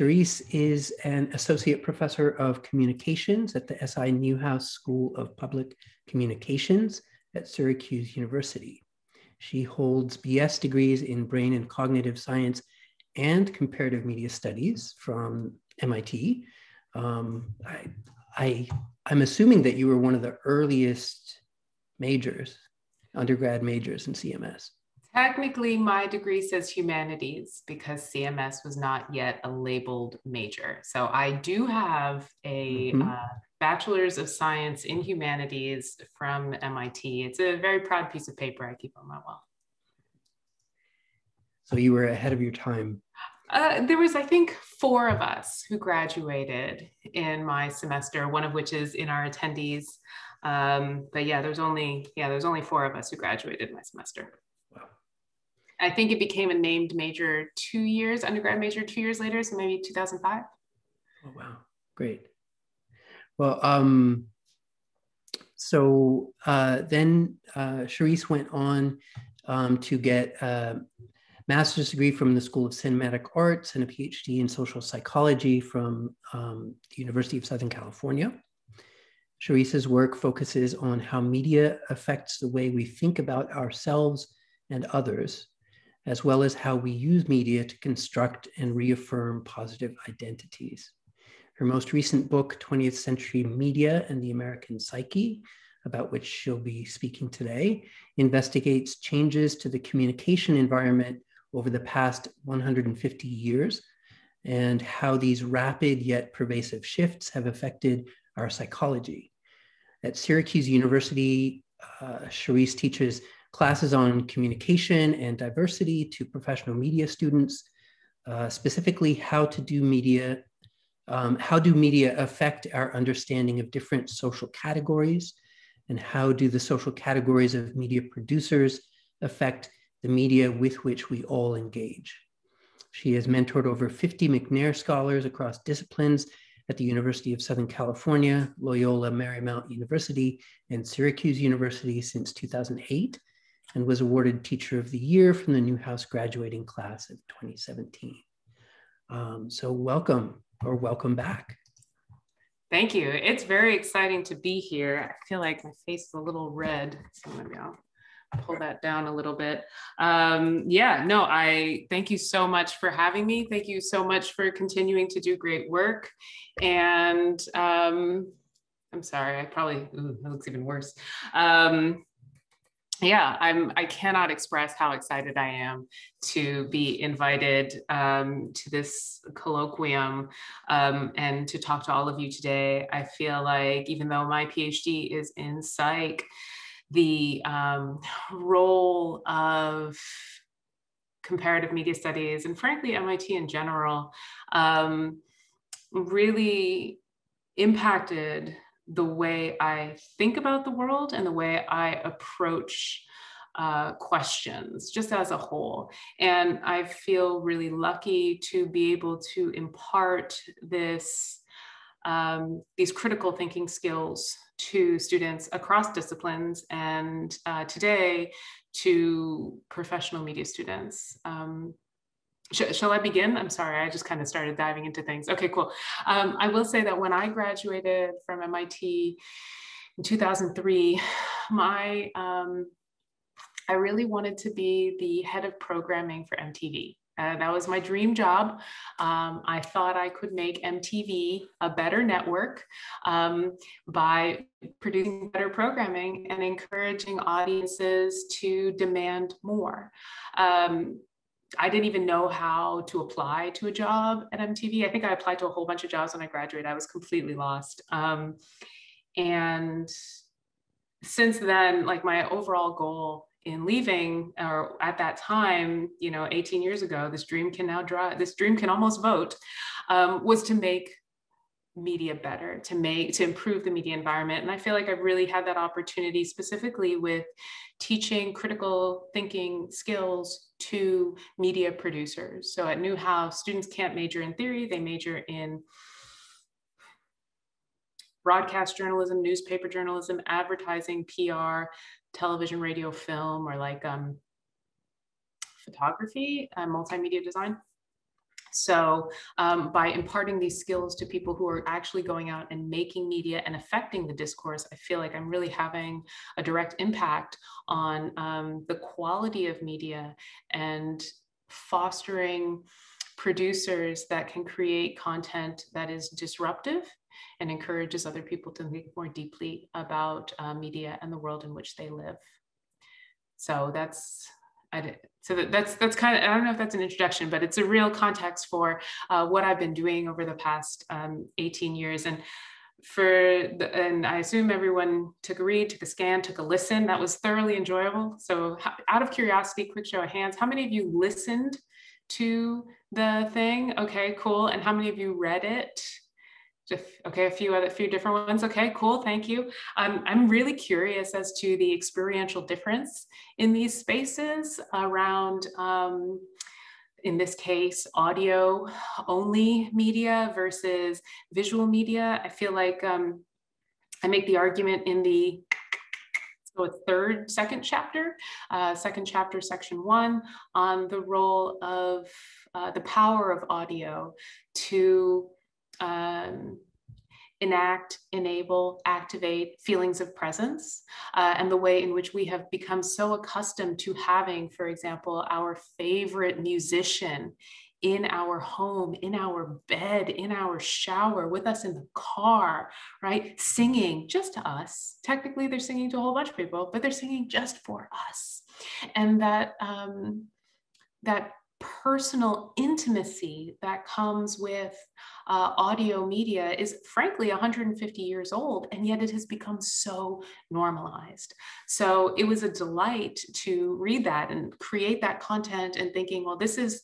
Charisse is an associate professor of communications at the SI Newhouse School of Public Communications at Syracuse University. She holds BS degrees in brain and cognitive science and comparative media studies from MIT. Um, I, I, I'm assuming that you were one of the earliest majors, undergrad majors in CMS. Technically, my degree says humanities because CMS was not yet a labeled major. So I do have a mm-hmm. uh, bachelor's of science in humanities from MIT. It's a very proud piece of paper. I keep on my wall. So you were ahead of your time. Uh, there was, I think, four of us who graduated in my semester. One of which is in our attendees. Um, but yeah, there's only yeah, there's only four of us who graduated my semester. I think it became a named major two years, undergrad major two years later, so maybe 2005. Oh, wow. Great. Well, um, so uh, then uh, Charisse went on um, to get a master's degree from the School of Cinematic Arts and a PhD in social psychology from um, the University of Southern California. Charisse's work focuses on how media affects the way we think about ourselves and others, as well as how we use media to construct and reaffirm positive identities. Her most recent book, 20th Century Media and the American Psyche, about which she'll be speaking today, investigates changes to the communication environment over the past 150 years and how these rapid yet pervasive shifts have affected our psychology. At Syracuse University, uh, Charisse teaches classes on communication and diversity to professional media students, uh, specifically how to do media, um, how do media affect our understanding of different social categories, and how do the social categories of media producers affect the media with which we all engage. She has mentored over 50 McNair scholars across disciplines at the University of Southern California, Loyola Marymount University, and Syracuse University since 2008 and was awarded Teacher of the Year from the Newhouse graduating class of 2017. Um, so welcome or welcome back. Thank you. It's very exciting to be here. I feel like my face is a little red, so maybe I'll pull that down a little bit. Um, yeah, no, I thank you so much for having me. Thank you so much for continuing to do great work. And um, I'm sorry, I probably, ooh, that looks even worse. Um, yeah, I'm. I cannot express how excited I am to be invited um, to this colloquium um, and to talk to all of you today. I feel like even though my PhD is in psych, the um, role of comparative media studies and frankly MIT in general um, really impacted the way I think about the world and the way I approach uh, questions just as a whole. And I feel really lucky to be able to impart this, um, these critical thinking skills to students across disciplines and uh, today to professional media students. Um, Sh- shall I begin? I'm sorry, I just kind of started diving into things. Okay, cool. Um, I will say that when I graduated from MIT in 2003, my um, I really wanted to be the head of programming for MTV. Uh, that was my dream job. Um, I thought I could make MTV a better network um, by producing better programming and encouraging audiences to demand more. Um, I didn't even know how to apply to a job at MTV. I think I applied to a whole bunch of jobs when I graduated. I was completely lost. Um, and since then, like my overall goal in leaving or at that time, you know, 18 years ago, this dream can now draw, this dream can almost vote, um, was to make media better to make to improve the media environment. And i feel like i've really had that opportunity specifically with teaching critical thinking skills to media producers. So at newhouse students can't major in theory they major in broadcast journalism newspaper journalism advertising pr television radio film or like um, photography and multimedia design So, um, by imparting these skills to people who are actually going out and making media and affecting the discourse, I feel like I'm really having a direct impact on um, the quality of media and fostering producers that can create content that is disruptive and encourages other people to think more deeply about uh, media and the world in which they live. So that's I, so that, that's that's kind of I don't know if that's an introduction, but it's a real context for uh, what I've been doing over the past um, 18 years. And for the, and I assume everyone took a read, took a scan, took a listen. That was thoroughly enjoyable. So out of curiosity, quick show of hands, how many of you listened to the thing? Okay, cool. And how many of you read it? Okay, a few other, few different ones. Okay, cool, thank you. Um, I'm really curious as to the experiential difference in these spaces around, um, in this case, audio only media versus visual media. I feel like um, I make the argument in the so a third, second chapter, uh, second chapter, section one, on the role of uh, the power of audio to um, enact, enable, activate feelings of presence, uh, and the way in which we have become so accustomed to having, for example, our favorite musician in our home, in our bed, in our shower, with us in the car, right? Singing just to us. Technically, they're singing to a whole bunch of people, but they're singing just for us. And that um, that personal intimacy that comes with uh, audio media is frankly 150 years old, and yet it has become so normalized. So it was a delight to read that and create that content and thinking, well, this is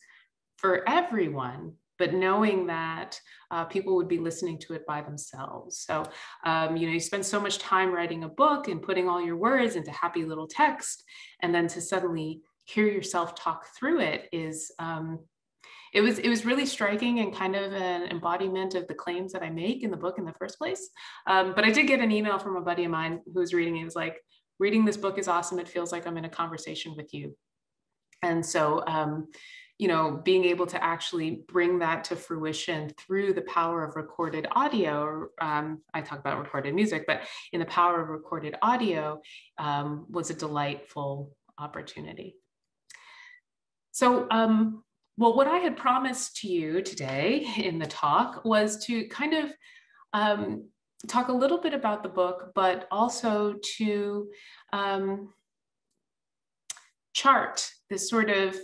for everyone, but knowing that uh, people would be listening to it by themselves. So, um, you know, you spend so much time writing a book and putting all your words into happy little text, and then to suddenly hear yourself talk through it is um, it was it was really striking and kind of an embodiment of the claims that I make in the book in the first place. Um, but I did get an email from a buddy of mine who was reading it. It was like, reading this book is awesome. It feels like I'm in a conversation with you. And so, um, you know, being able to actually bring that to fruition through the power of recorded audio, um, I talk about recorded music, but in the power of recorded audio um, was a delightful opportunity. So, um, well, what I had promised to you today in the talk was to kind of um, talk a little bit about the book, but also to um, chart this sort of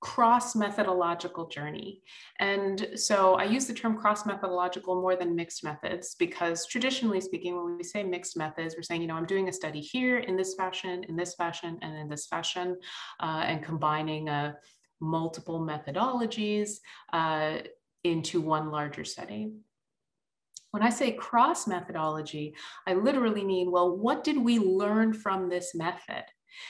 cross methodological journey. And so I use the term cross methodological more than mixed methods because traditionally speaking, when we say mixed methods, we're saying, you know, I'm doing a study here in this fashion, in this fashion, and in this fashion, uh, and combining a multiple methodologies uh, into one larger study. When I say cross methodology, I literally mean, well, what did we learn from this method?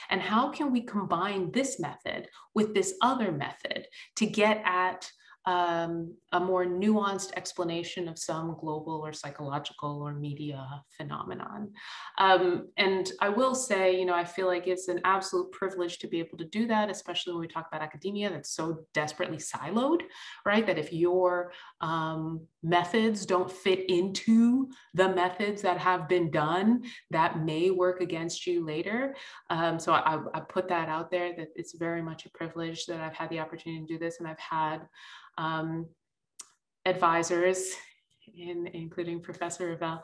And how can we combine this method with this other method to get at um, a more nuanced explanation of some global or psychological or media phenomenon. Um, and I will say, you know, I feel like it's an absolute privilege to be able to do that, especially when we talk about academia that's so desperately siloed, right? That if your um, methods don't fit into the methods that have been done, that may work against you later. Um, so I, I put that out there that it's very much a privilege that I've had the opportunity to do this and I've had um, advisors, in, including Professor Ravel.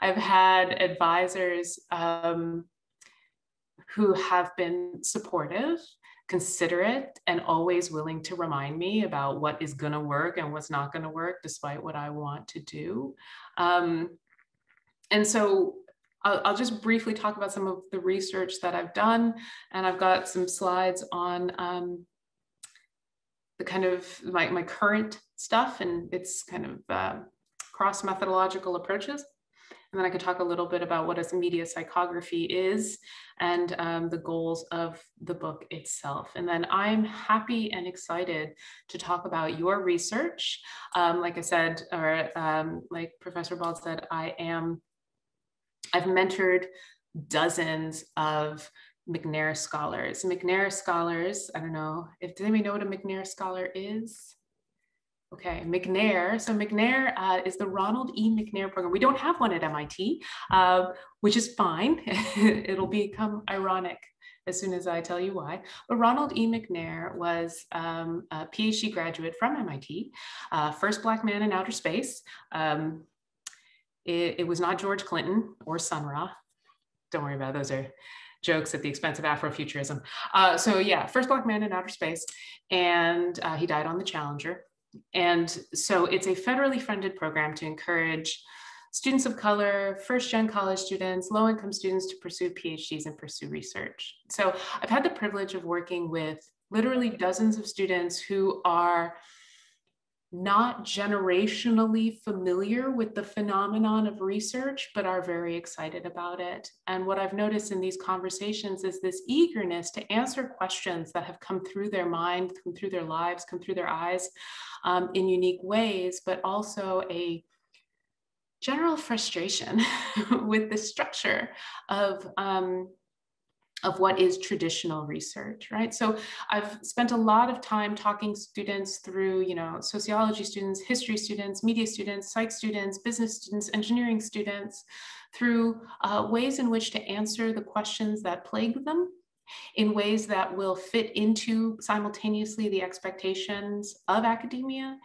I've had advisors um, who have been supportive, considerate, and always willing to remind me about what is going to work and what's not going to work, despite what I want to do. Um, and so I'll, I'll, just briefly talk about some of the research that I've done, and I've got some slides on um, the kind of my, my current stuff and its kind of uh, cross methodological approaches. And then I could talk a little bit about what a media psychography is and um, the goals of the book itself. And then I'm happy and excited to talk about your research. Um, like I said, or um, like Professor Bald said, I am, I've mentored dozens of McNair scholars. McNair scholars, I don't know if does anybody know what a McNair scholar is? Okay, McNair. So McNair uh, is the Ronald E. McNair program. We don't have one at MIT, uh, which is fine. It'll become ironic as soon as I tell you why. But Ronald E. McNair was um, a PhD graduate from MIT, uh, first Black man in outer space. Um, it, it, was not George Clinton or Sun Ra. Don't worry about it. those are jokes at the expense of Afrofuturism. Uh, so yeah, first Black man in outer space, and uh, he died on the Challenger. And so it's a federally funded program to encourage students of color, first gen college students, low income students to pursue PhDs and pursue research. So I've had the privilege of working with literally dozens of students who are not generationally familiar with the phenomenon of research, but are very excited about it. And what I've noticed in these conversations is this eagerness to answer questions that have come through their mind, come through their lives, come through their eyes um, in unique ways, but also a general frustration with the structure of um, of what is traditional research, right? So I've spent a lot of time talking students through, you know, sociology students, history students, media students, psych students, business students, engineering students, through uh, ways in which to answer the questions that plague them in ways that will fit into simultaneously the expectations of academia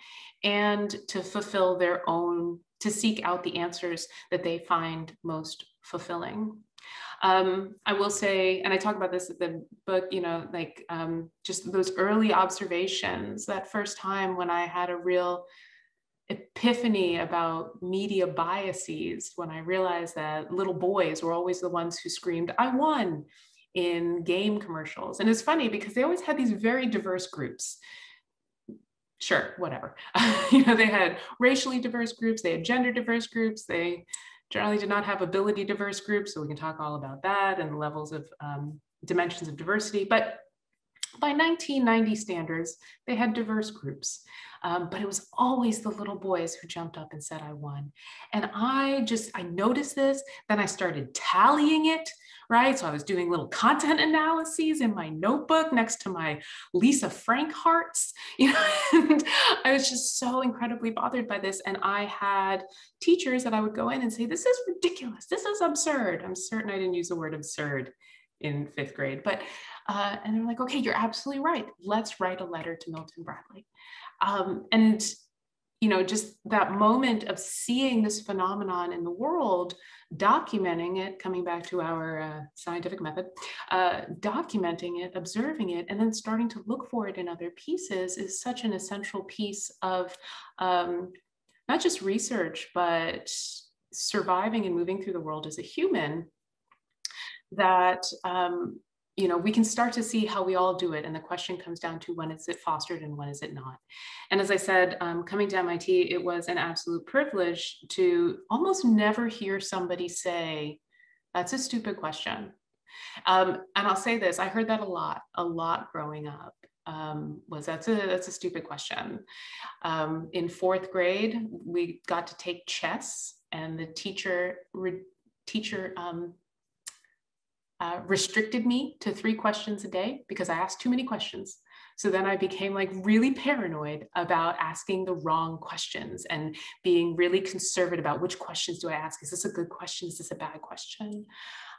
and to fulfill their own, to seek out the answers that they find most fulfilling. Um, I will say, and I talk about this in the book, you know, like um, just those early observations, that first time when I had a real epiphany about media biases, when I realized that little boys were always the ones who screamed, I won in game commercials. And it's funny because they always had these very diverse groups sure, whatever. you know, they had racially diverse groups, they had gender diverse groups, they generally did not have ability diverse groups, so we can talk all about that and the levels of um, dimensions of diversity. But by 1990 standards, they had diverse groups. Um, but it was always the little boys who jumped up and said, I won. And I just, I noticed this, then I started tallying it right? So I was doing little content analyses in my notebook next to my Lisa Frank hearts, you know, and I was just so incredibly bothered by this. And I had teachers that I would go in and say, this is ridiculous. This is absurd. I'm certain I didn't use the word absurd in fifth grade, but, uh, and they're like, okay, you're absolutely right. Let's write a letter to Milton Bradley. Um, and you know, just that moment of seeing this phenomenon in the world, documenting it, coming back to our uh, scientific method, uh, documenting it, observing it, and then starting to look for it in other pieces is such an essential piece of um, not just research, but surviving and moving through the world as a human that um, you know, we can start to see how we all do it. And the question comes down to when is it fostered and when is it not? And as I said, um, coming to MIT, it was an absolute privilege to almost never hear somebody say, that's a stupid question. Um, and I'll say this, I heard that a lot, a lot growing up. Um, was that's a that's a stupid question. Um, in fourth grade, we got to take chess, and the teacher re- teacher um, uh, restricted me to three questions a day because I asked too many questions. So then I became like really paranoid about asking the wrong questions and being really conservative about which questions do I ask? Is this a good question? Is this a bad question?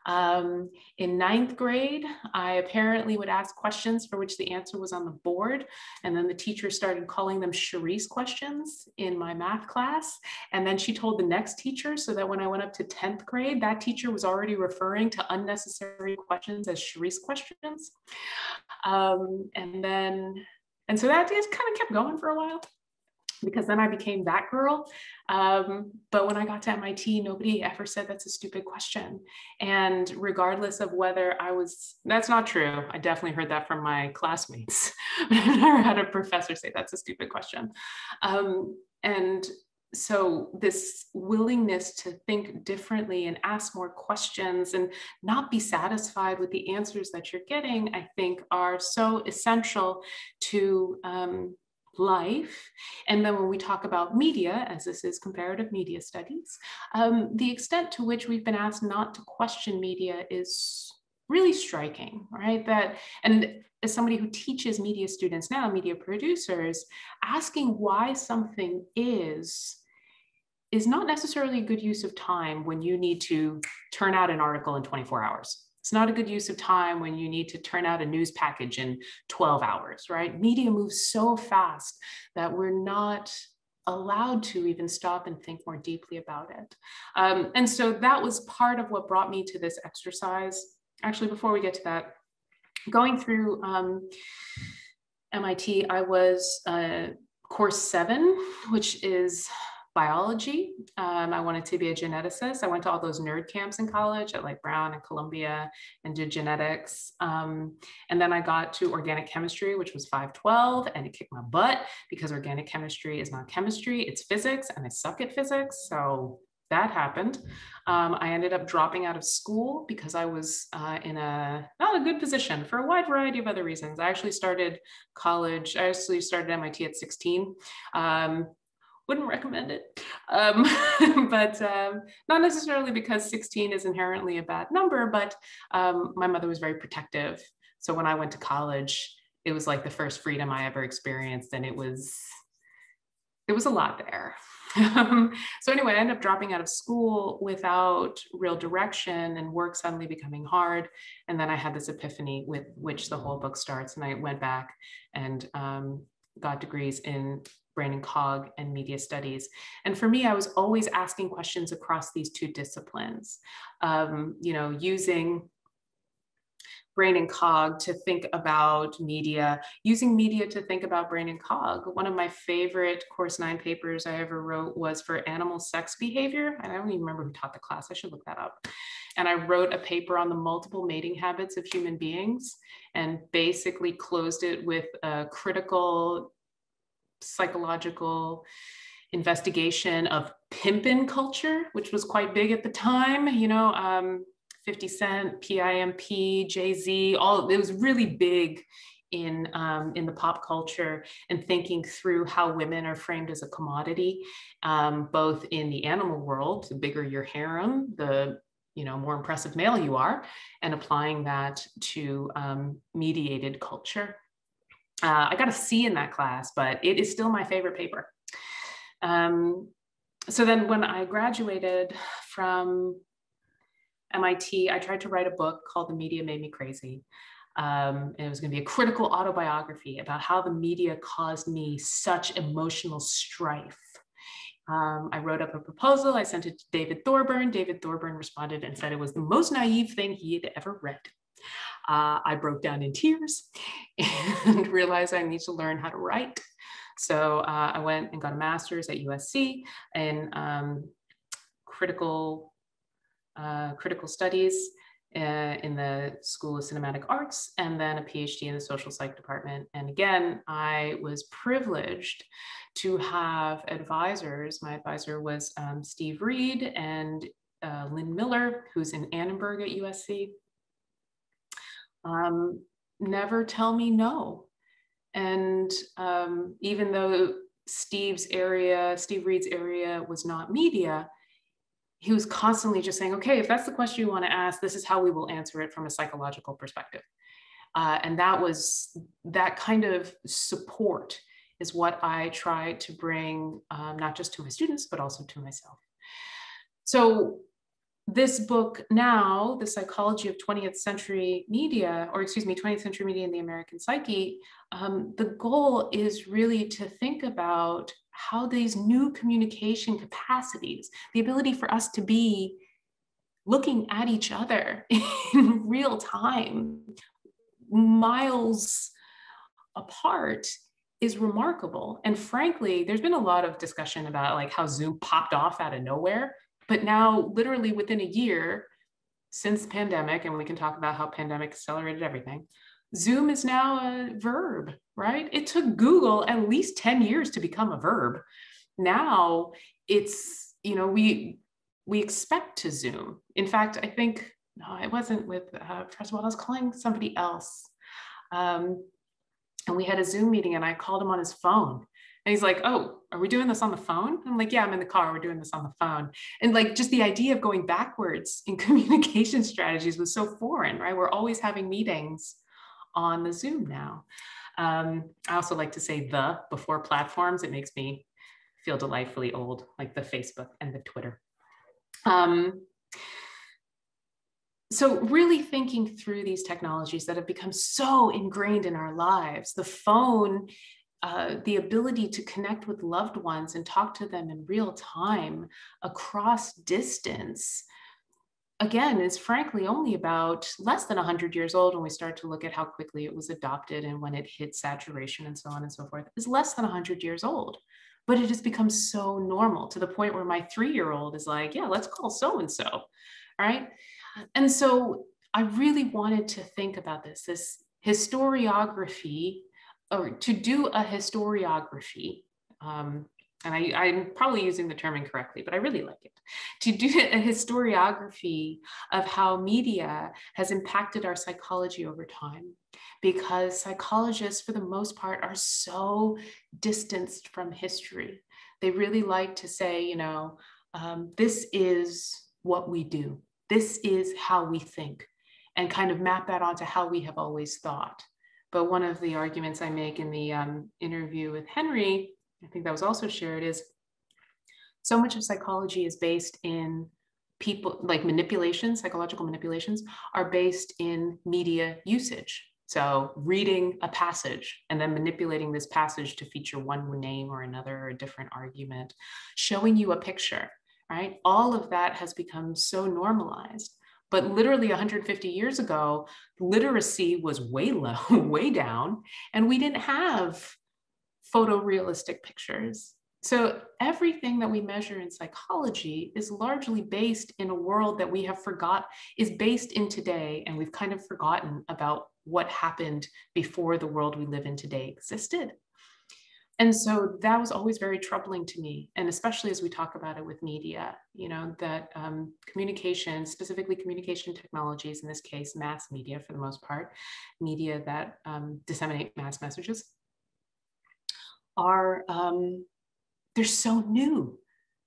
Um, in ninth grade, I apparently would ask questions for which the answer was on the board. And then the teacher started calling them Charisse questions in my math class. And then she told the next teacher so that when I went up to 10th grade, that teacher was already referring to unnecessary questions as Charisse questions. Um, and then, and so that just kind of kept going for a while because then I became that girl. Um, but when I got to MIT, nobody ever said that's a stupid question. And regardless of whether I was, that's not true. I definitely heard that from my classmates. I've never had a professor say that's a stupid question. Um, and so this willingness to think differently and ask more questions and not be satisfied with the answers that you're getting i think are so essential to um, life. And then when we talk about media, as this is comparative media studies, um, the extent to which we've been asked not to question media is really striking, right? That, and as somebody who teaches media students now, media producers, asking why something is is not necessarily a good use of time when you need to turn out an article in 24 hours. It's not a good use of time when you need to turn out a news package in 12 hours, right? Media moves so fast that we're not allowed to even stop and think more deeply about it. Um, and so that was part of what brought me to this exercise. Actually, before we get to that, going through um, MIT, I was uh, course seven, which is biology. Um, I wanted to be a geneticist. I went to all those nerd camps in college at like Brown and Columbia and did genetics. Um, and then I got to organic chemistry, which was 512, and it kicked my butt because organic chemistry is not chemistry, it's physics, and I suck at physics. So that happened. Um, I ended up dropping out of school because I was uh, in a not a good position for a wide variety of other reasons. I actually started college. I actually started MIT at 16. Um, wouldn't recommend it. Um, but um, not necessarily because 16 is inherently a bad number, but um, my mother was very protective. So when I went to college, it was like the first freedom I ever experienced, and it was it was a lot there. so anyway, I ended up dropping out of school without real direction and work suddenly becoming hard. And then I had this epiphany with which the whole book starts. And I went back and um, got degrees in brain and cog and media studies. And for me i was always asking questions across these two disciplines. Um, you know using brain and cog to think about media using media to think about brain and cog one of my favorite course nine papers i ever wrote was for animal sex behavior. I don't even remember who taught the class. I should look that up. And i wrote a paper on the multiple mating habits of human beings and basically closed it with a critical psychological investigation of pimpin culture, which was quite big at the time. You know, um, 50 Cent, PIMP, Jay Z, all it was really big in um, in the pop culture and thinking through how women are framed as a commodity, um, both in the animal world. The bigger your harem, the you know more impressive male you are, and applying that to um, mediated culture. Uh, I got a C in that class, but it is still my favorite paper. Um, so then when I graduated from MIT, I tried to write a book called The Media Made Me Crazy. Um, and it was going to be a critical autobiography about how the media caused me such emotional strife. Um, I wrote up a proposal. I sent it to David Thorburn. David Thorburn responded and said it was the most naive thing he had ever read uh, I broke down in tears and realized I need to learn how to write. So uh, I went and got a master's at USC in um, critical uh, critical studies uh, in the School of Cinematic Arts, and then a PhD in the social psych department. And again, I was privileged to have advisors. My advisor was um, Steve Read and uh, Lynn Miller, who's in Annenberg at USC um, never tell me no. And um, even though Steve's area, Steve Read's area was not media, he was constantly just saying, okay, if that's the question you want to ask, this is how we will answer it from a psychological perspective. Uh, and that was that kind of support is what I try to bring um, not just to my students, but also to myself. So this book now, The Psychology of 20th Century Media, or excuse me, 20th Century Media and the American Psyche, um, the goal is really to think about how these new communication capacities, the ability for us to be looking at each other in real time, miles apart, is remarkable. And frankly, there's been a lot of discussion about like how Zoom popped off out of nowhere but now, literally within a year since pandemic, and we can talk about how pandemic accelerated everything, Zoom is now a verb, right? It took Google at least 10 years to become a verb. Now it's, you know, we we expect to Zoom. In fact, I think no, it wasn't with uh, Professor Wald. I was calling somebody else, um, and we had a Zoom meeting, and I called him on his phone, And he's like, Oh, are we doing this on the phone? I'm like, Yeah, I'm in the car. We're doing this on the phone. And like, just the idea of going backwards in communication strategies was so foreign, right? We're always having meetings on the Zoom now. Um, I also like to say the before platforms. It makes me feel delightfully old, like the Facebook and the Twitter. Um, so really thinking through these technologies that have become so ingrained in our lives the phone uh, the ability to connect with loved ones and talk to them in real time across distance again is frankly only about less than 100 years old when we start to look at how quickly it was adopted and when it hit saturation and so on and so forth is less than 100 years old. But it has become so normal to the point where my three year old is like yeah let's call so and so right? And so i really wanted to think about this this historiography or to do a historiography um, and I, I'm probably using the term incorrectly, but I really like it, to do a historiography of how media has impacted our psychology over time. Because psychologists, for the most part, are so distanced from history. They really like to say, you know, um, this is what we do, this is how we think, and kind of map that onto how we have always thought. But one of the arguments I make in the um, interview with Henry I think that was also shared is so much of psychology is based in people like manipulations, psychological manipulations are based in media usage. So reading a passage and then manipulating this passage to feature one name or another or a different argument, showing you a picture, right? All of that has become so normalized. But literally 150 years ago, literacy was way low, way down, and we didn't have photorealistic pictures. So everything that we measure in psychology is largely based in a world that we have forgot is based in today and we've kind of forgotten about what happened before the world we live in today existed. And so that was always very troubling to me, and especially as we talk about it with media, you know, that um, communication, specifically communication technologies, in this case, mass media for the most part, media that um, disseminate mass messages, are um, they're so new.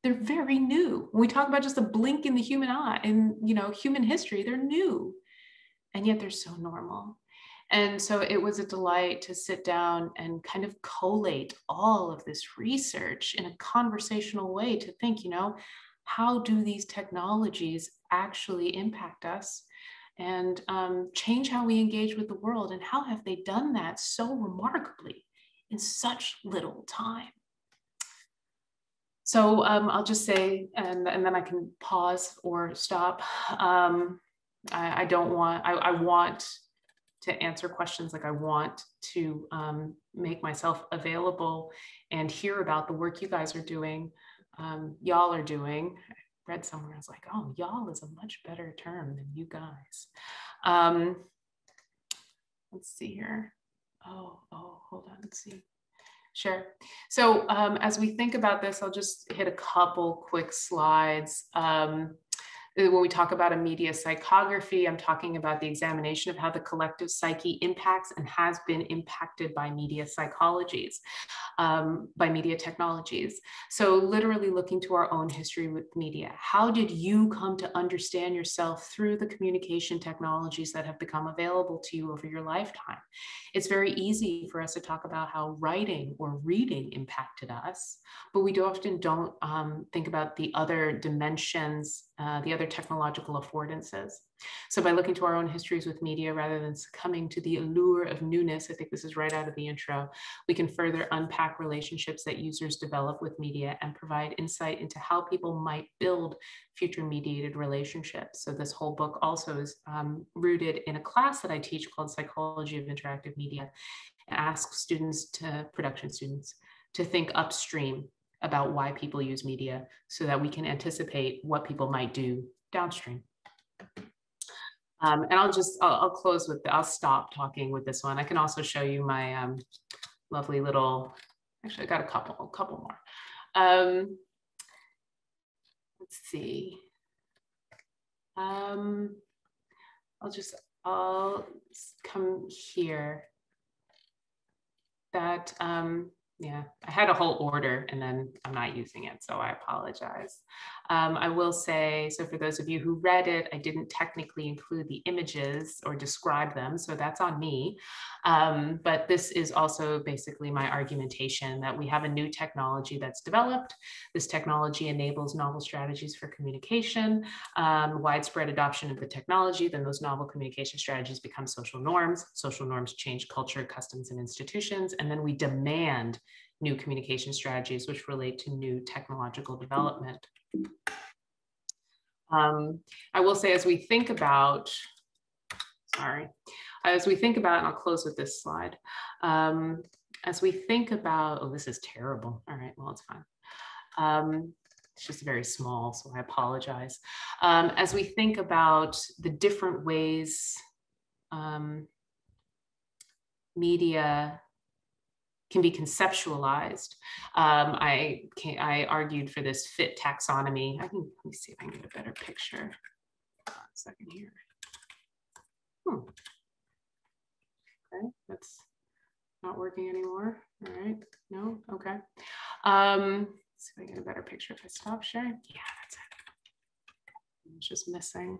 They're very new. When we talk about just a blink in the human eye in you know human history they're new. And yet they're so normal and so it was a delight to sit down and kind of collate all of this research in a conversational way to think you know how do these technologies actually impact us and um, change how we engage with the world and how have they done that so remarkably in such little time. So um, I'll just say, and, and then I can pause or stop. Um, I, I, don't want, I, I, want to answer questions like I want to um, make myself available and hear about the work you guys are doing, um, y'all are doing. I read somewhere, I was like, oh, y'all is a much better term than you guys. Um, let's see here. Oh, oh, hold on, let's see. Sure. So um, as we think about this, I'll just hit a couple quick slides. Um, when we talk about a media psychography, I'm talking about the examination of how the collective psyche impacts and has been impacted by media psychologies, um, by media technologies. So literally looking to our own history with media. How did you come to understand yourself through the communication technologies that have become available to you over your lifetime? It's very easy for us to talk about how writing or reading impacted us, but we do often don't um, think about the other dimensions, uh, the other technological affordances. So by looking to our own histories with media rather than succumbing to the allure of newness, I think this is right out of the intro, we can further unpack relationships that users develop with media and provide insight into how people might build future mediated relationships. So this whole book also is um, rooted in a class that I teach called Psychology of Interactive Media. It asks students to, production students, to think upstream about why people use media so that we can anticipate what people might do downstream. Um, and I'll just, I'll, I'll, close with, I'll stop talking with this one. I can also show you my um, lovely little, actually I got a couple, a couple more. Um, let's see. Um, I'll just, I'll come here. That um, yeah, I had a whole order and then I'm not using it, so I apologize. Um, I will say, so for those of you who read it, I didn't technically include the images or describe them, so that's on me. Um, but this is also basically my argumentation that we have a new technology that's developed. This technology enables novel strategies for communication, um, widespread adoption of the technology, then those novel communication strategies become social norms. Social norms change culture, customs, and institutions, and then we demand new communication strategies which relate to new technological development. Um, I will say as we think about, sorry, as we think about, and I'll close with this slide, um, as we think about, oh, this is terrible. All right, well, it's fine. Um, it's just very small, so I apologize. Um, as we think about the different ways um, media can be conceptualized. Um, I I argued for this fit taxonomy. I can let me see if I can get a better picture. Second here. Hmm. Okay, that's not working anymore. All right, no, okay. Um, see if I get a better picture if I stop sharing. Yeah, that's it. It's just missing.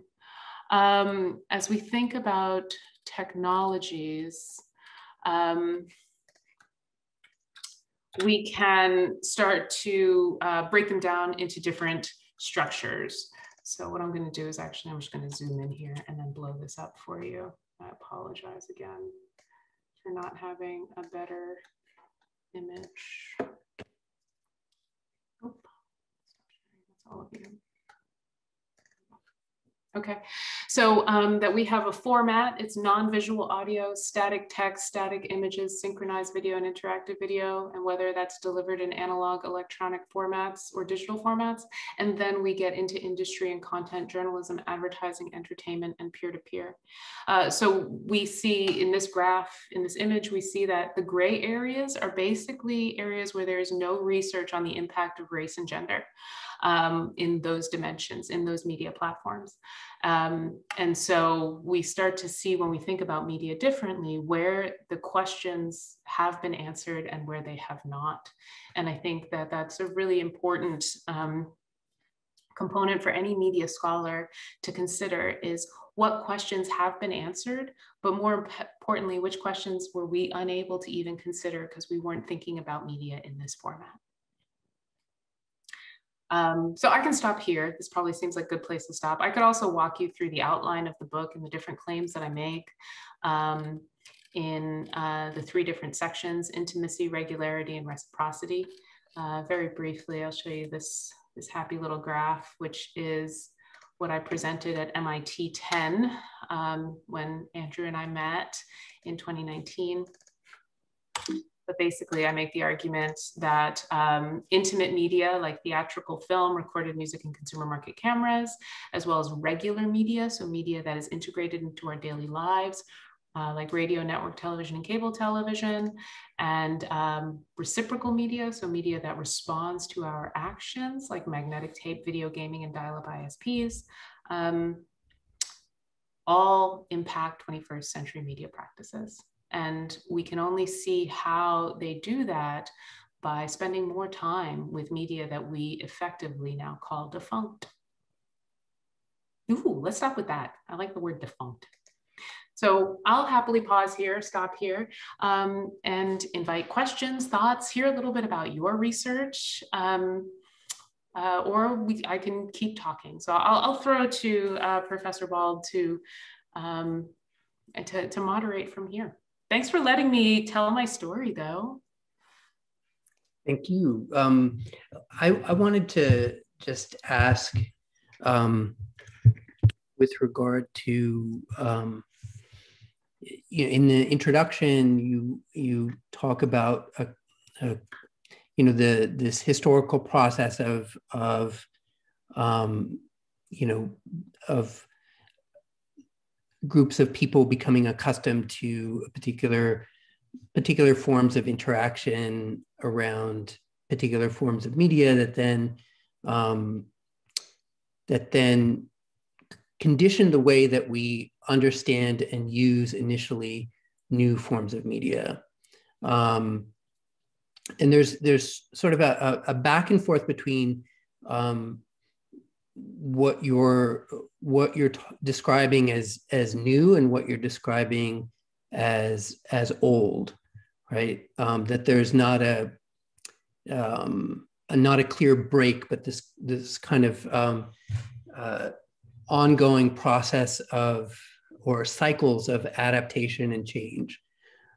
Um, as we think about technologies, um, we can start to uh, break them down into different structures. So what I'm going to do is actually, I'm just going to zoom in here and then blow this up for you. I apologize again for not having a better image. Oh, that's all of you. Okay, so um, that we have a format, it's non-visual audio, static text, static images, synchronized video and interactive video, and whether that's delivered in analog, electronic formats or digital formats. And then we get into industry and content journalism, advertising, entertainment, and peer-to-peer. -peer. Uh, so we see in this graph, in this image, we see that the gray areas are basically areas where there is no research on the impact of race and gender um, in those dimensions, in those media platforms. Um, and so we start to see when we think about media differently, where the questions have been answered and where they have not. And I think that that's a really important um, component for any media scholar to consider is what questions have been answered, but more importantly, which questions were we unable to even consider because we weren't thinking about media in this format. Um, so I can stop here. This probably seems like a good place to stop. I could also walk you through the outline of the book and the different claims that I make um, in uh, the three different sections, intimacy, regularity, and reciprocity. Uh, very briefly, I'll show you this, this happy little graph, which is what I presented at MIT 10 um, when Andrew and I met in 2019. But basically, I make the argument that um, intimate media like theatrical film, recorded music, and consumer market cameras, as well as regular media, so media that is integrated into our daily lives, uh, like radio, network television, and cable television, and um, reciprocal media, so media that responds to our actions, like magnetic tape, video gaming, and dial up ISPs, um, all impact 21st century media practices. And we can only see how they do that by spending more time with media that we effectively now call defunct. Ooh, let's stop with that. I like the word defunct. So I'll happily pause here, stop here, um, and invite questions, thoughts, hear a little bit about your research, um, uh, or we, I can keep talking. So I'll, I'll throw to uh, Professor Bald to, um, to, to moderate from here. Thanks for letting me tell my story, though. Thank you. Um, I, I, wanted to just ask, um, with regard to, um, you know, in the introduction, you you talk about a, a, you know the this historical process of of um, you know of groups of people becoming accustomed to particular particular forms of interaction around particular forms of media that then um, that then condition the way that we understand and use initially new forms of media. Um, and there's there's sort of a, a back and forth between um, what you're what you're t- describing as as new and what you're describing as as old right? Um, that there's not a, um, a, not a clear break but this this kind of um, uh, ongoing process of or cycles of adaptation and change.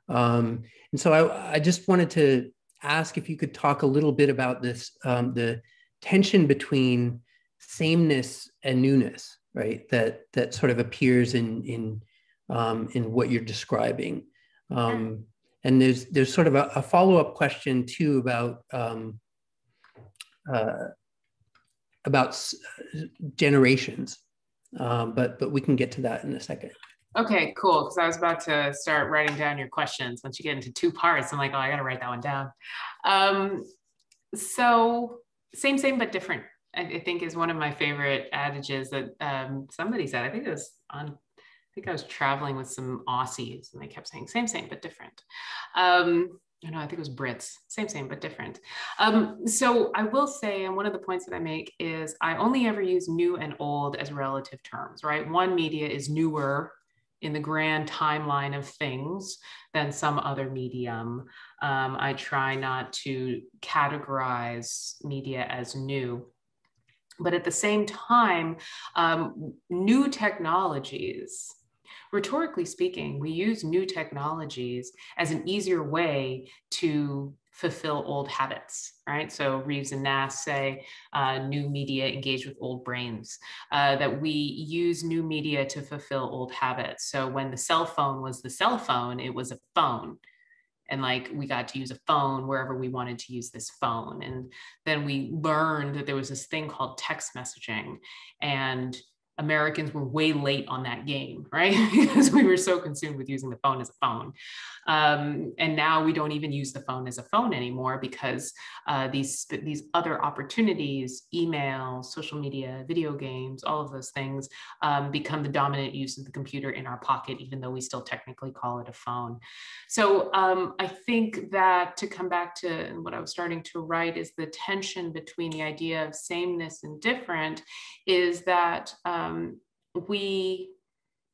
Um, and so I, I just wanted to ask if you could talk a little bit about this um, the tension between sameness and newness, right? That that sort of appears in in um, in what you're describing. Um, and there's there's sort of a, a follow up question too about um, uh, about generations, um, but but we can get to that in a second. Okay, cool. Because I was about to start writing down your questions. Once you get into two parts, I'm like, oh, I got to write that one down. Um, so same, same, but different. I, think is one of my favorite adages that um, somebody said. I think it was on. I think I was traveling with some Aussies, and they kept saying same, same, but different. Um, I know, I think it was Brits, same, same, but different. Um, so I will say, and one of the points that I make is I only ever use new and old as relative terms, right? One media is newer in the grand timeline of things than some other medium. Um, I try not to categorize media as new. But at the same time, um, new technologies, rhetorically speaking, we use new technologies as an easier way to fulfill old habits, right? So Reeves and Nass say uh, new media engage with old brains, uh, that we use new media to fulfill old habits. So when the cell phone was the cell phone, it was a phone and like we got to use a phone wherever we wanted to use this phone. And then we learned that there was this thing called text messaging. And Americans were way late on that game, right? because we were so consumed with using the phone as a phone. Um, and now we don't even use the phone as a phone anymore because uh, these, these other opportunities, email, social media, video games, all of those things um, become the dominant use of the computer in our pocket, even though we still technically call it a phone. So um, I think that to come back to what I was starting to write is the tension between the idea of sameness and different is that um, Um, we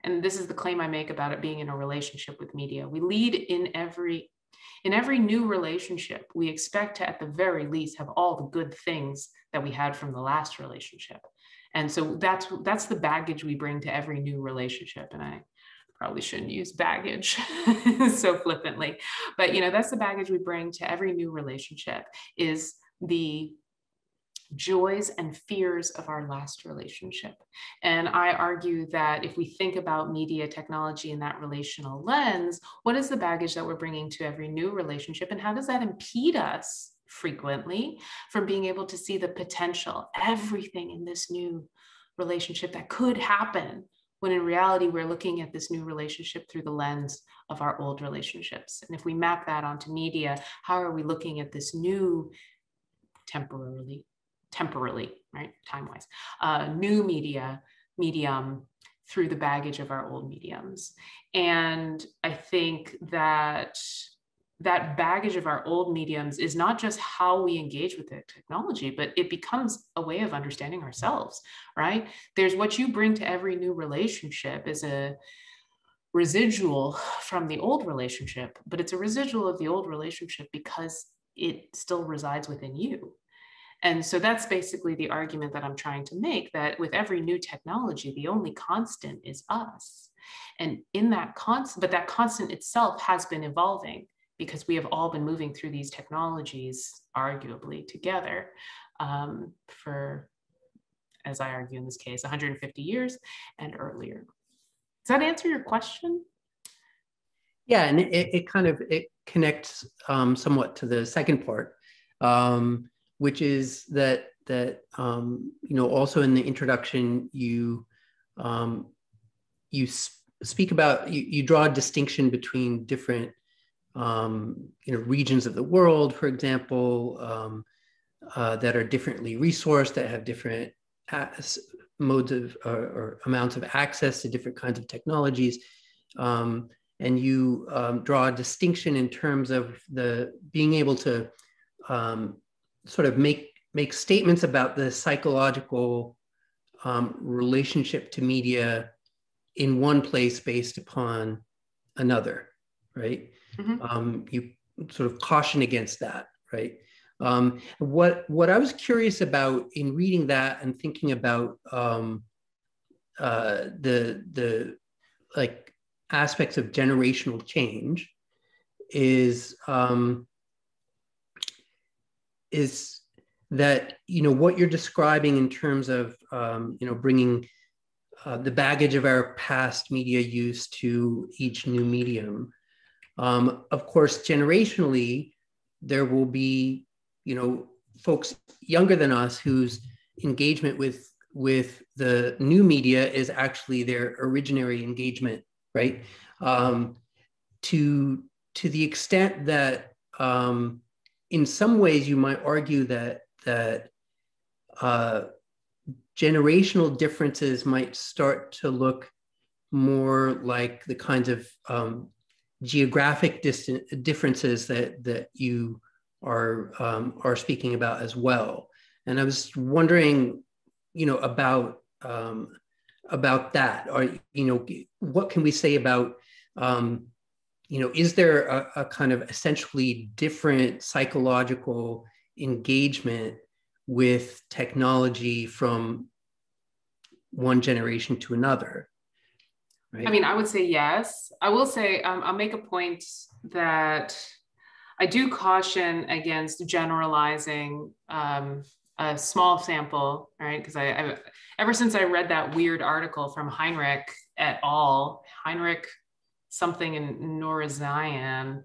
and this is the claim I make about it being in a relationship with media. We lead in every in every new relationship, we expect to at the very least have all the good things that we had from the last relationship. And so that's that's the baggage we bring to every new relationship. And I probably shouldn't use baggage so flippantly, but you know, that's the baggage we bring to every new relationship is the joys and fears of our last relationship. And I argue that if we think about media technology in that relational lens, what is the baggage that we're bringing to every new relationship? And how does that impede us frequently from being able to see the potential, everything in this new relationship that could happen? When in reality, we're looking at this new relationship through the lens of our old relationships. And if we map that onto media, how are we looking at this new temporarily temporarily, right, time-wise, uh, new media, medium through the baggage of our old mediums. And I think that that baggage of our old mediums is not just how we engage with the technology, but it becomes a way of understanding ourselves, right? There's what you bring to every new relationship is a residual from the old relationship, but it's a residual of the old relationship because it still resides within you, and so that's basically the argument that I'm trying to make that with every new technology, the only constant is us. And in that constant, but that constant itself has been evolving because we have all been moving through these technologies, arguably together, um, for, as I argue in this case, 150 years and earlier. Does that answer your question? Yeah, and it, it kind of it connects um, somewhat to the second part. Um, which is that that um, you know also in the introduction you um, you sp- speak about you, you, draw a distinction between different um, you know regions of the world, for example, um, uh, that are differently resourced, that have different modes of or, or, amounts of access to different kinds of technologies. Um, and you um, draw a distinction in terms of the being able to um, sort of make make statements about the psychological um, relationship to media in one place based upon another, right? Mm-hmm. Um, you sort of caution against that, right? Um, what what I was curious about in reading that and thinking about um, uh, the the like aspects of generational change is um, is that you know what you're describing in terms of um, you know bringing uh, the baggage of our past media use to each new medium. Um, of course, generationally, there will be you know folks younger than us whose engagement with with the new media is actually their originary engagement right um, to to the extent that um, in some ways you might argue that that uh, generational differences might start to look more like the kinds of um, geographic distant differences that that you are um, are speaking about as well. And I was wondering, you know, about um, about that, or you know, what can we say about, um, you know, is there a, a kind of essentially different psychological engagement with technology from one generation to another? Right? I mean, I would say yes. I will say um, I'll make a point that I do caution against generalizing um, a small sample, right? Because I, I, ever since I read that weird article from Henrich et al., Henrich something in Norenzayan.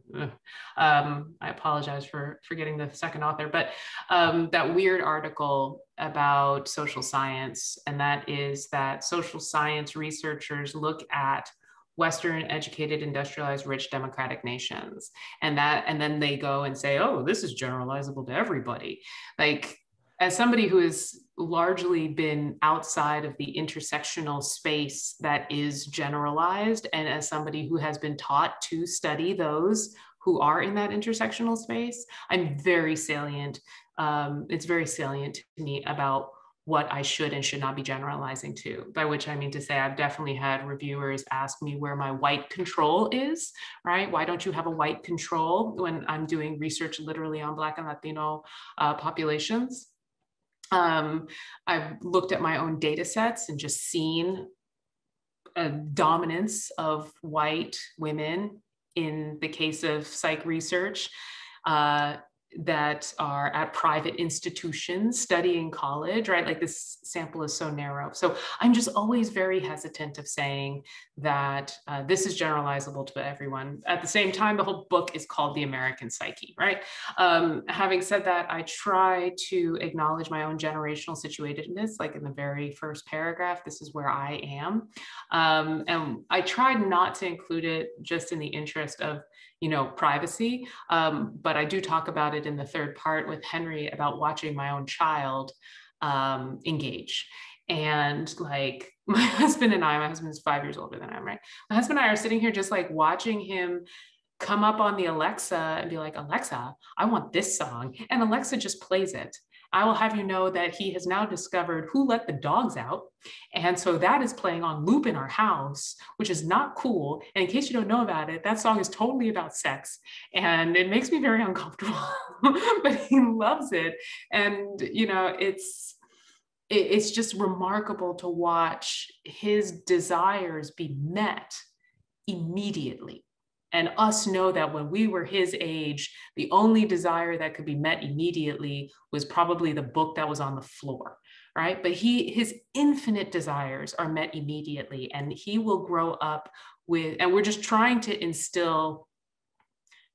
Um, I apologize for forgetting the second author, but um, that weird article about social science, and that is that social science researchers look at Western educated, industrialized, rich democratic nations. And that, and then they go and say, oh, this is generalizable to everybody. Like, as somebody who has largely been outside of the intersectional space that is generalized, and as somebody who has been taught to study those who are in that intersectional space, I'm very salient. Um, it's very salient to me about what I should and should not be generalizing to, by which I mean to say I've definitely had reviewers ask me where my white control is, right? Why don't you have a white control when I'm doing research literally on Black and Latino uh, populations? Um, I've looked at my own data sets and just seen a dominance of white women in the case of psych research. Uh, that are at private institutions studying college, right? Like this sample is so narrow. So I'm just always very hesitant of saying that uh, this is generalizable to everyone. At the same time, the whole book is called The American Psyche, right? Um, having said that, I try to acknowledge my own generational situatedness, like in the very first paragraph, this is where I am. Um, and I tried not to include it just in the interest of you know, privacy. Um, but I do talk about it in the third part with Henry about watching my own child um, engage. And like my husband and I, my husband is five years older than I am, right? My husband and I are sitting here just like watching him come up on the Alexa and be like, Alexa, I want this song. And Alexa just plays it. I will have you know that he has now discovered who let the dogs out. And so that is playing on loop in our house, which is not cool. And in case you don't know about it, that song is totally about sex. And it makes me very uncomfortable, but he loves it. And, you know, it's, it's just remarkable to watch his desires be met immediately and us know that when we were his age, the only desire that could be met immediately was probably the book that was on the floor, right? But he, his infinite desires are met immediately, and he will grow up with, and we're just trying to instill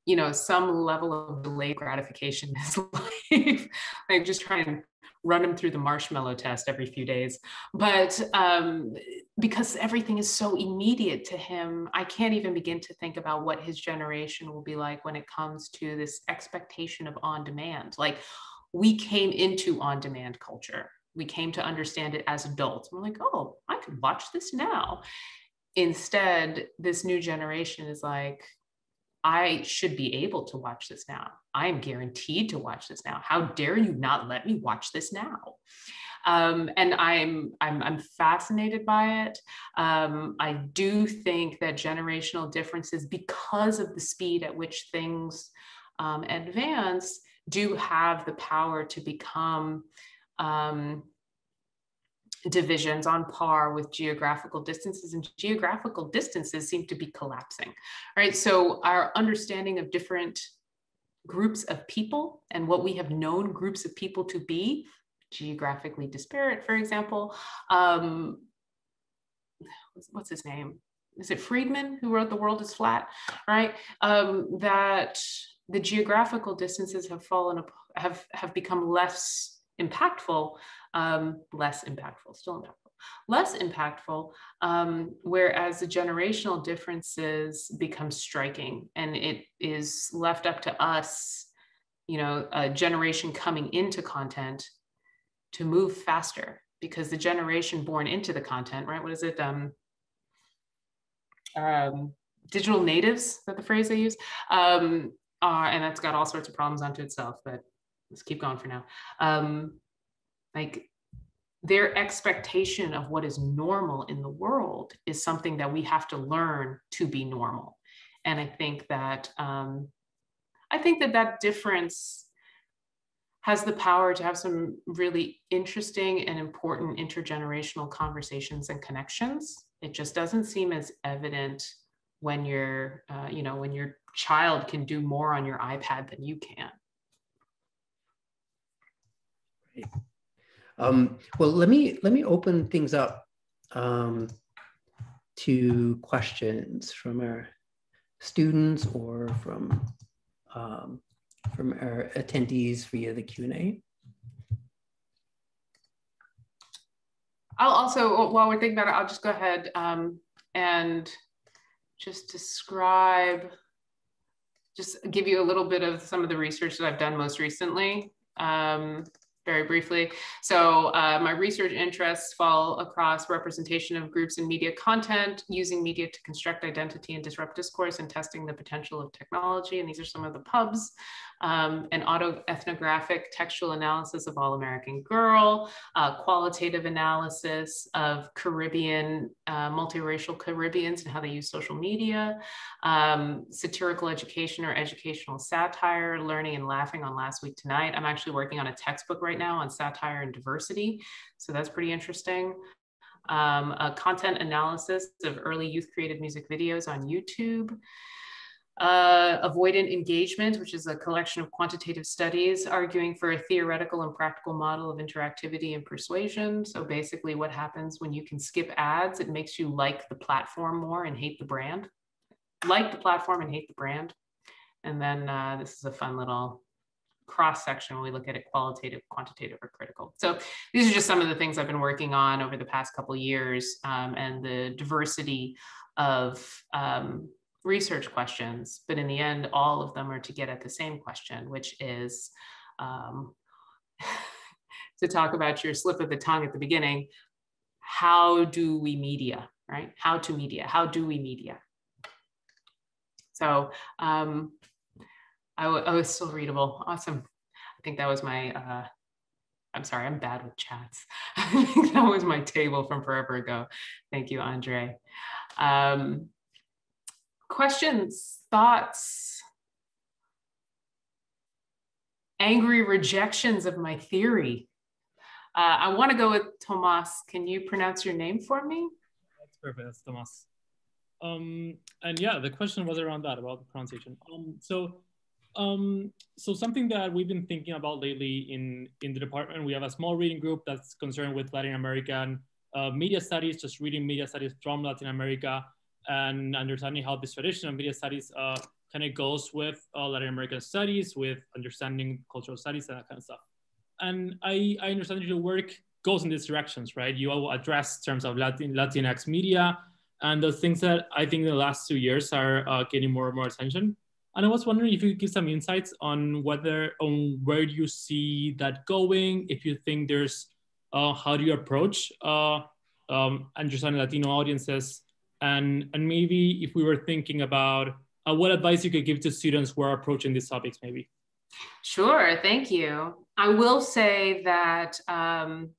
you know some level of delayed gratification in his life like just trying run him through the marshmallow test every few days. But um, because everything is so immediate to him, I can't even begin to think about what his generation will be like when it comes to this expectation of on demand. Like we came into on demand culture. We came to understand it as adults. We're like, oh, I could watch this now. Instead, this new generation is like, I should be able to watch this now. I am guaranteed to watch this now. How dare you not let me watch this now? Um, and I'm, I'm, I'm fascinated by it. Um, I do think that generational differences, because of the speed at which things um, advance, do have the power to become um, divisions on par with geographical distances and geographical distances seem to be collapsing right? So our understanding of different groups of people and what we have known groups of people to be geographically disparate for example um, what's his name? Is it friedman who wrote the world is flat right? Um, that the geographical distances have fallen have have become less impactful um, less impactful, still impactful, less impactful, um, whereas the generational differences become striking and it is left up to us, you know, a generation coming into content to move faster because the generation born into the content, right? What is it? Um, um, digital natives, that the phrase they use? Um, uh, and that's got all sorts of problems unto itself, but let's keep going for now. Um, like their expectation of what is normal in the world is something that we have to learn to be normal. And i think that um, i think that that difference has the power to have some really interesting and important intergenerational conversations and connections. It just doesn't seem as evident when your uh, you know when your child can do more on your ipad than you can um, well, let me let me open things up um, to questions from our students or from um, from our attendees via the Q and A. I'll also, while we're thinking about it, I'll just go ahead um, and just describe, just give you a little bit of some of the research that I've done most recently. Um, very briefly. So uh, my research interests fall across representation of groups in media content, using media to construct identity and disrupt discourse, and testing the potential of technology. And these are some of the pubs um, an autoethnographic textual analysis of All American Girl, uh, qualitative analysis of Caribbean, uh, multiracial Caribbeans and how they use social media, um, satirical education or educational satire, learning and laughing on Last Week Tonight. I'm actually working on a textbook right now on satire and diversity. So that's pretty interesting. Um, a content analysis of early youth created music videos on YouTube uh, avoidant engagement, which is a collection of quantitative studies arguing for a theoretical and practical model of interactivity and persuasion. So basically what happens when you can skip ads, it makes you like the platform more and hate the brand. Like the platform and hate the brand. And then uh, this is a fun little cross section when we look at it qualitative, quantitative, or critical. So these are just some of the things I've been working on over the past couple years um, and the diversity of um, research questions, but in the end, all of them are to get at the same question, which is um, to talk about your slip of the tongue at the beginning. How do we media, right? How to media, how do we media? So um, I, was still readable. Awesome. I think that was my, uh, I'm sorry, I'm bad with chats. I think that was my table from forever ago. Thank you, Andre. Um, questions, thoughts, angry rejections of my theory. Uh, I want to go with Tomas. Can you pronounce your name for me? That's perfect. That's Tomas. Um, and yeah, the question was around that about the pronunciation. Um, so, um, so something that we've been thinking about lately in in the department, we have a small reading group that's concerned with Latin American uh, media studies, just reading media studies from Latin America and understanding how this tradition of media studies uh, kind of goes with uh, Latin American studies, with understanding cultural studies and that kind of stuff. And I, I understand your work goes in these directions, right? You will address terms of Latin Latinx media and the things that I think in the last two years are uh, getting more and more attention. And I was wondering if you could give some insights on whether, on where do you see that going, if you think there's, uh, how do you approach uh, um, understanding Latino audiences and and maybe if we were thinking about uh, what advice you could give to students who are approaching these topics, maybe? Sure, thank you. I will say that um,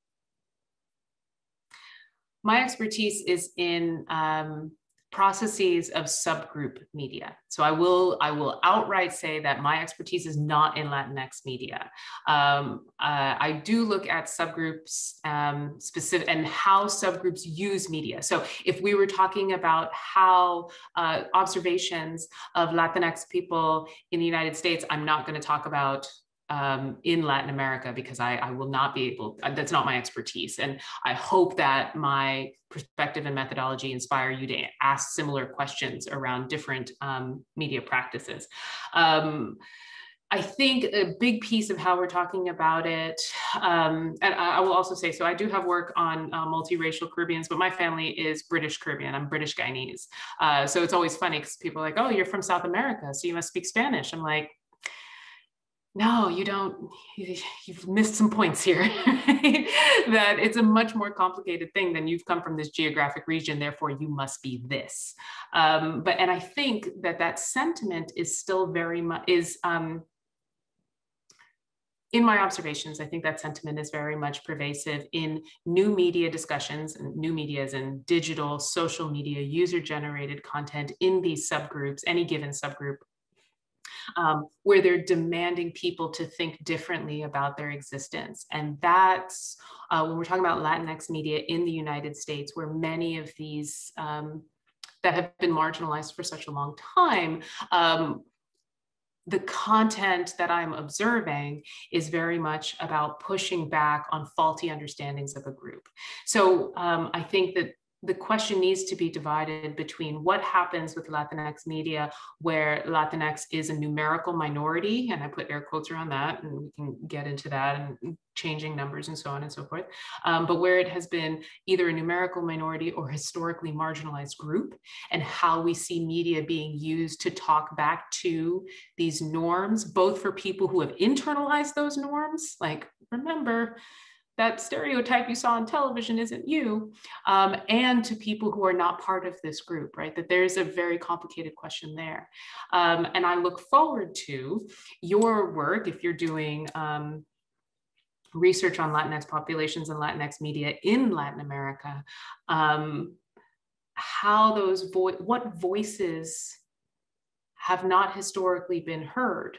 my expertise is in um, processes of subgroup media. So I will I will outright say that my expertise is not in Latinx media. Um, uh, I do look at subgroups um, specific and how subgroups use media. So if we were talking about how uh, observations of Latinx people in the United States, I'm not going to talk about um, in Latin America because I, I, will not be able, uh, that's not my expertise. And I hope that my perspective and methodology inspire you to ask similar questions around different um, media practices. Um, I think a big piece of how we're talking about it, um, and I, will also say, so I do have work on uh, multiracial Caribbeans, but my family is British Caribbean. I'm British Guyanese. Uh, so it's always funny because people are like, oh, you're from South America, so you must speak Spanish. I'm like, no, you don't, you've missed some points here, that it's a much more complicated thing than you've come from this geographic region, therefore you must be this. Um, but, and I think that that sentiment is still very much, is, um, in my observations, I think that sentiment is very much pervasive in new media discussions, and new media is in digital, social media, user generated content in these subgroups, any given subgroup um, where they're demanding people to think differently about their existence. And that's uh, when we're talking about Latinx media in the United States, where many of these um, that have been marginalized for such a long time um, the content that I'm observing is very much about pushing back on faulty understandings of a group. So um, I think that the question needs to be divided between what happens with Latinx media, where Latinx is a numerical minority, and I put air quotes around that, and we can get into that and changing numbers and so on and so forth, um, but where it has been either a numerical minority or historically marginalized group, and how we see media being used to talk back to these norms, both for people who have internalized those norms, like remember, that stereotype you saw on television isn't you, um, and to people who are not part of this group, right? That there's a very complicated question there. Um, and I look forward to your work if you're doing um, research on Latinx populations and Latinx media in Latin America, um, how those, vo what voices have not historically been heard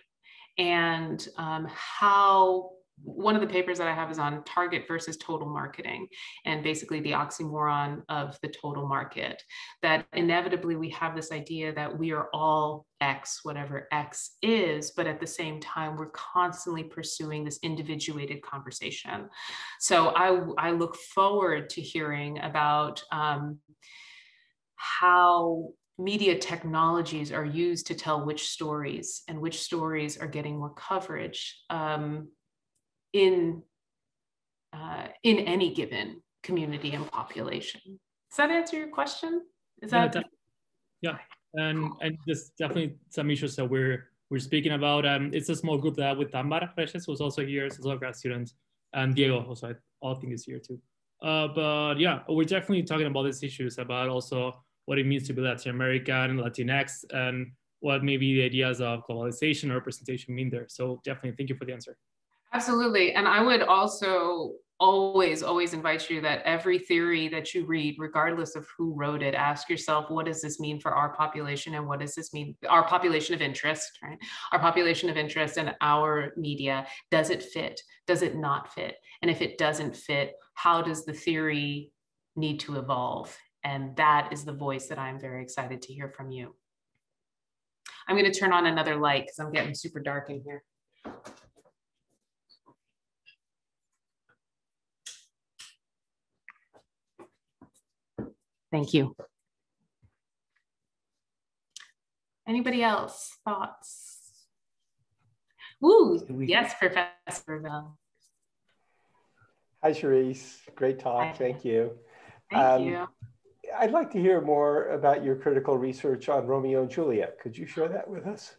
and um, how one of the papers that I have is on target versus total marketing and basically the oxymoron of the total market. That inevitably we have this idea that we are all X, whatever X is, but at the same time, we're constantly pursuing this individuated conversation. So I, I look forward to hearing about um, how media technologies are used to tell which stories and which stories are getting more coverage. Um, in uh, in any given community and population. Does that answer your question? Is that yeah, yeah. and and there's definitely some issues that we're we're speaking about. Um, it's a small group that with Tamara Reyes who's also here, as also a grad student, and Diego also I all think is here too. Uh, but yeah, we're definitely talking about these issues about also what it means to be Latin American, and Latinx, and what maybe the ideas of globalization or representation mean there. So definitely, thank you for the answer. Absolutely. And I would also always, always invite you that every theory that you read, regardless of who wrote it, ask yourself, what does this mean for our population? And what does this mean, our population of interest, right? Our population of interest and our media, does it fit? Does it not fit? And if it doesn't fit, how does the theory need to evolve? And that is the voice that I'm very excited to hear from you. I'm going to turn on another light because I'm getting super dark in here. Thank you. Anybody else? Thoughts? Ooh, yes, Professor Bell. Hi, Charisse. Great talk. Hi. Thank you. Thank um, you. I'd like to hear more about your critical research on Romeo and Juliet. Could you share that with us?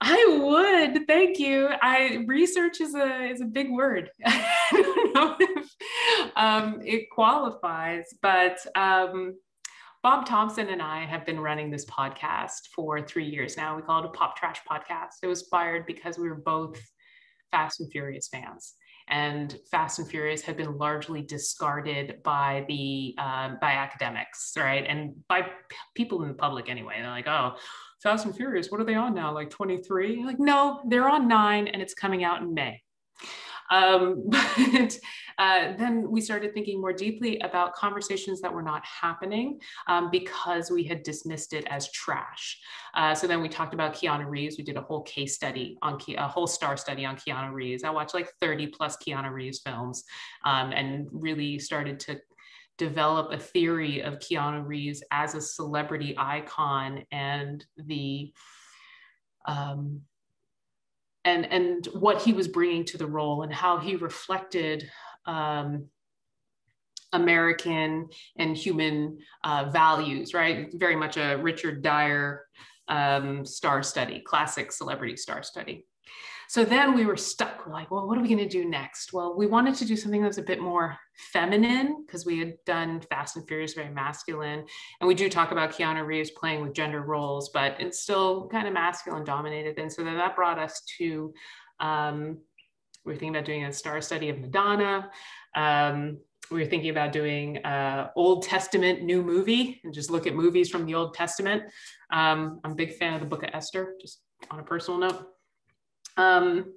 I would. Thank you. I research is a is a big word. If um, it qualifies, but um, Bob Thompson and I have been running this podcast for three years now. We call it a Pop Trash podcast. It was fired because we were both Fast and Furious fans and Fast and Furious had been largely discarded by the uh, by academics, right, and by p- people in the public anyway. They're like, oh, Fast and Furious, what are they on now? Like 23? Like, no, they're on nine, and it's coming out in May. Um, but uh, then we started thinking more deeply about conversations that were not happening um, because we had dismissed it as trash. Uh, so then we talked about Keanu Reeves. We did a whole case study on Ke- a whole star study on Keanu Reeves. I watched like 30 plus Keanu Reeves films um, and really started to develop a theory of Keanu Reeves as a celebrity icon and the um, and and what he was bringing to the role and how he reflected um, American and human uh, values, right? Very much a Richard Dyer um, star study, classic celebrity star study. So then we were stuck. We're like, well, what are we going to do next? Well, we wanted to do something that was a bit more feminine because we had done Fast and Furious very masculine. And we do talk about Keanu Reeves playing with gender roles, but it's still kind of masculine dominated. And so then that brought us to, um, we were thinking about doing a star study of Madonna. Um, we were thinking about doing uh, Old Testament new movie and just look at movies from the Old Testament. Um, I'm a big fan of the book of Esther, just on a personal note. Um,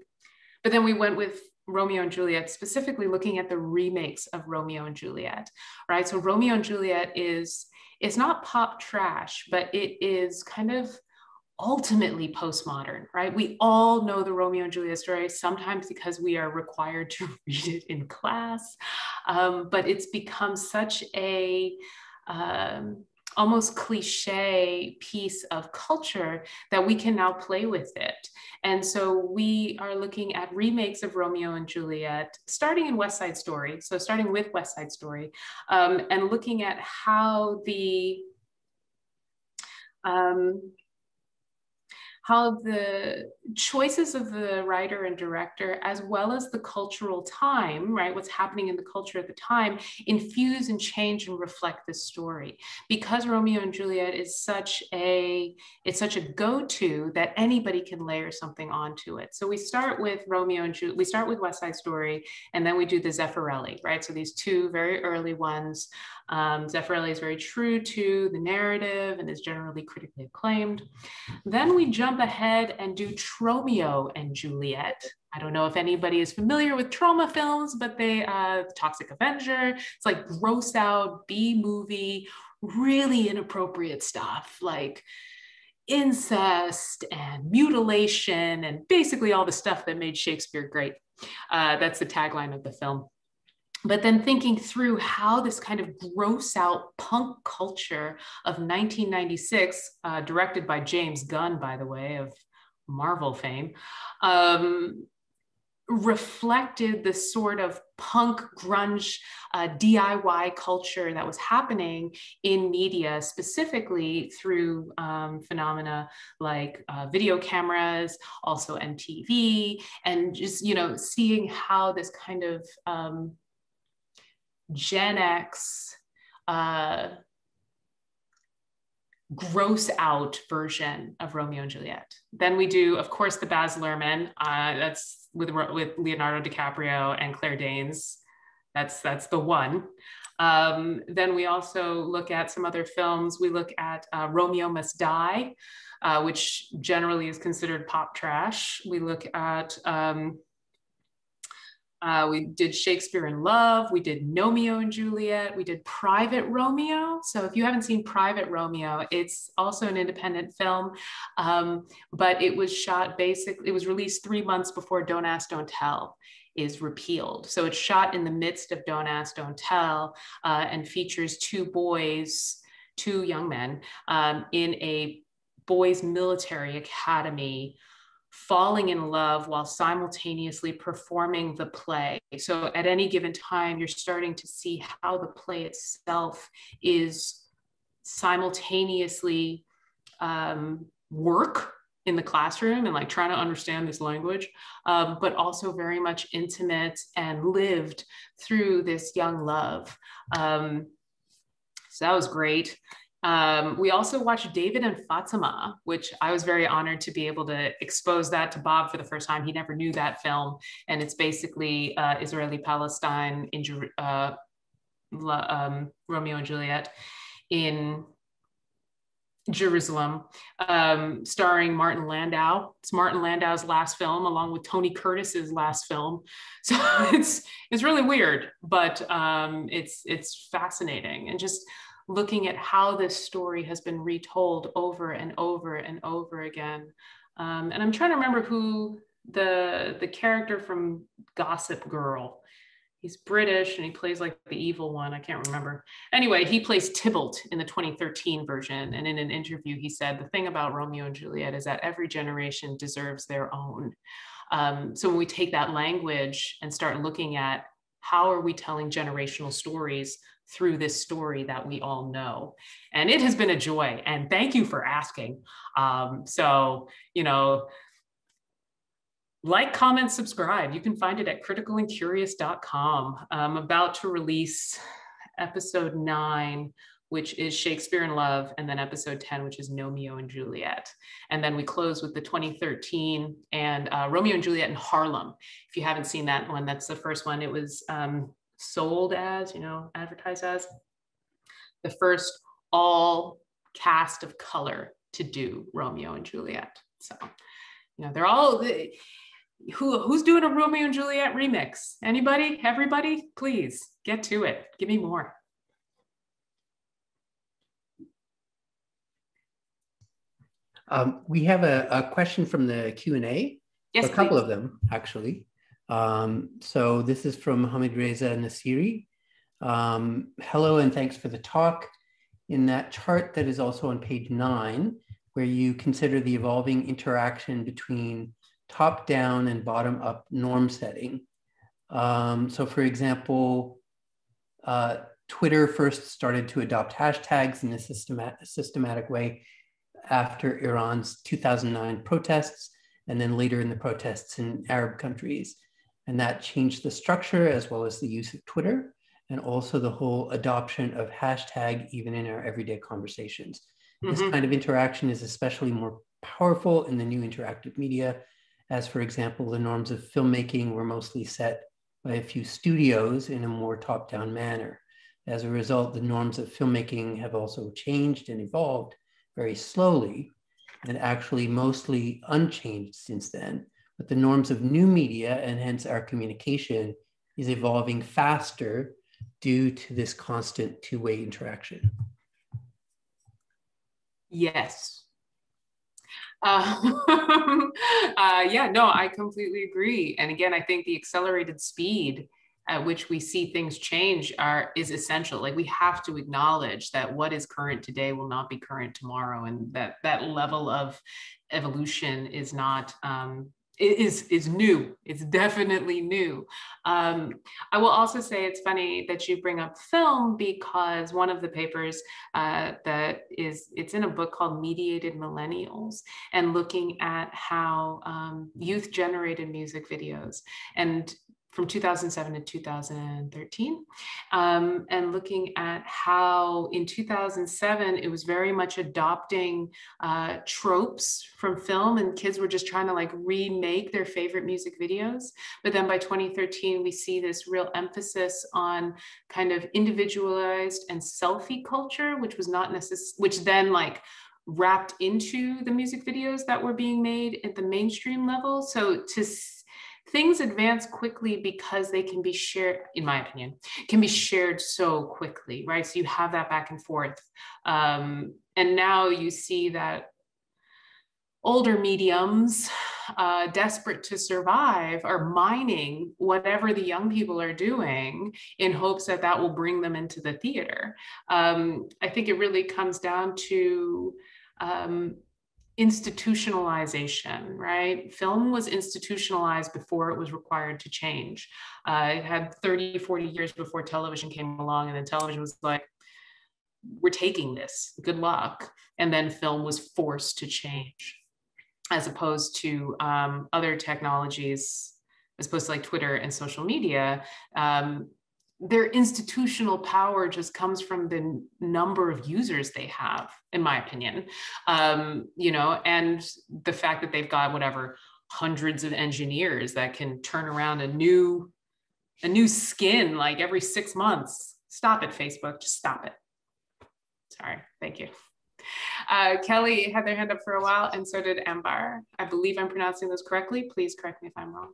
but then we went with Romeo and Juliet, specifically looking at the remakes of Romeo and Juliet, right? So Romeo and Juliet is it's not pop trash, but it is kind of ultimately postmodern, right? We all know the Romeo and Juliet story, sometimes because we are required to read it in class, um, but it's become such a um, almost cliche piece of culture that we can now play with it. And so we are looking at remakes of Romeo and Juliet, starting in West Side Story. So starting with West Side Story um, and looking at how the um, how the choices of the writer and director, as well as the cultural time, right, what's happening in the culture at the time, infuse and change and reflect the story. Because Romeo and Juliet is such a, it's such a go-to that anybody can layer something onto it. So we start with Romeo and Juliet, we start with West Side Story, and then we do the Zeffirelli, right? So these two very early ones. Um, Zeffirelli is very true to the narrative and is generally critically acclaimed. Then we jump ahead and do Tromeo and Juliet. I don't know if anybody is familiar with Troma films, but they, uh, Toxic Avenger, it's like gross out B movie, really inappropriate stuff like incest and mutilation and basically all the stuff that made Shakespeare great. Uh, that's the tagline of the film but then thinking through how this kind of gross out punk culture of 1996, uh, directed by James Gunn, by the way, of Marvel fame, um, reflected the sort of punk grunge uh, DIY culture that was happening in media, specifically through um, phenomena like uh, video cameras, also MTV, and just you know seeing how this kind of um, Gen X uh, gross out version of Romeo and Juliet. Then we do, of course, the Baz Luhrmann. Uh, that's with with Leonardo DiCaprio and Claire Danes. That's that's the one. Um, then we also look at some other films. We look at uh, Romeo Must Die, uh, which generally is considered pop trash. We look at um, uh, we did Shakespeare in Love. We did Romeo and Juliet. We did Private Romeo. So if you haven't seen Private Romeo, it's also an independent film, um, but it was shot basically, it was released three months before Don't Ask, Don't Tell is repealed. So it's shot in the midst of Don't Ask, Don't Tell uh, and features two boys, two young men um, in a boys' military academy falling in love while simultaneously performing the play. So at any given time, you're starting to see how the play itself is simultaneously um, work in the classroom and like trying to understand this language, um, but also very much intimate and lived through this young love. Um, so that was great. Um, we also watched David and Fatima, which I was very honored to be able to expose that to Bob for the first time. He never knew that film, and it's basically uh, Israeli Palestine in uh, um, Romeo and Juliet in Jerusalem, um, starring Martin Landau. It's Martin Landau's last film, along with Tony Curtis's last film. So it's it's really weird, but um, it's it's fascinating and just looking at how this story has been retold over and over and over again. Um, and I'm trying to remember who the the character from Gossip Girl he's British and he plays like the evil one. I can't remember. Anyway, he plays Tybalt in the 2013 version. And in an interview, he said the thing about Romeo and Juliet is that every generation deserves their own. Um, so when we take that language and start looking at how are we telling generational stories through this story that we all know. And it has been a joy. And thank you for asking. Um, so, you know, like, comment, subscribe. You can find it at criticalandcurious.com. I'm about to release episode nine, which is Shakespeare in Love, and then episode 10, which is Romeo and Juliet. And then we close with the 2013 and uh, Romeo and Juliet in Harlem. If you haven't seen that one, that's the first one. It was um, sold as, you know, advertised as the first all cast of color to do Romeo and Juliet. So, you know, they're all who who's doing a Romeo and Juliet remix? Anybody? Everybody? Please get to it. Give me more. Um, we have a, a, question from the Q and A. Yes, a couple please. of them actually. Um, so this is from Mohamed Reza Nasiri. Um, hello and thanks for the talk. In that chart that is also on page nine, where you consider the evolving interaction between top down and bottom up norm setting. Um, so, for example, uh, Twitter first started to adopt hashtags in a systematic, systematic way after Iran's 2009 protests, and then later in the protests in Arab countries. And that changed the structure as well as the use of Twitter, and also the whole adoption of hashtag even in our everyday conversations. Mm-hmm. This kind of interaction is especially more powerful in the new interactive media as for example, the norms of filmmaking were mostly set by a few studios in a more top down manner. As a result, the norms of filmmaking have also changed and evolved very slowly and actually mostly unchanged since then. But the norms of new media and hence our communication is evolving faster due to this constant two way interaction. Yes, um, uh, yeah, no, I completely agree. And again, I think the accelerated speed at which we see things change are is essential. Like we have to acknowledge that what is current today will not be current tomorrow, and that that level of evolution is not um, is is new. It's definitely new. Um, I will also say it's funny that you bring up film because one of the papers uh, that is it's in a book called Mediated Millennials and looking at how um, youth generated music videos and from 2007 to 2013 um, and looking at how in 2007 it was very much adopting uh, tropes from film and kids were just trying to like remake their favorite music videos. But then by 2013 we see this real emphasis on kind of individualized and selfie culture which was not necessary which then like wrapped into the music videos that were being made at the mainstream level. So to things advance quickly because they can be shared in my opinion can be shared so quickly right? So you have that back and forth. Um, and now you see that older mediums uh, desperate to survive are mining whatever the young people are doing in hopes that that will bring them into the theater. Um, i think it really comes down to um, institutionalization, right? Film was institutionalized before it was required to change. Uh, it had 30, 40 years before television came along, and then television was like, we're taking this, good luck. And then film was forced to change, as opposed to um, other technologies, as opposed to like Twitter and social media. Um, their institutional power just comes from the number of users they have in my opinion. Um, you know and the fact that they've got whatever hundreds of engineers that can turn around a new a new skin like every six months. Stop it facebook. Just stop it. Sorry. Thank you. Uh, kelly had their hand up for a while and so did ambar. I believe i'm pronouncing those correctly. Please correct me if i'm wrong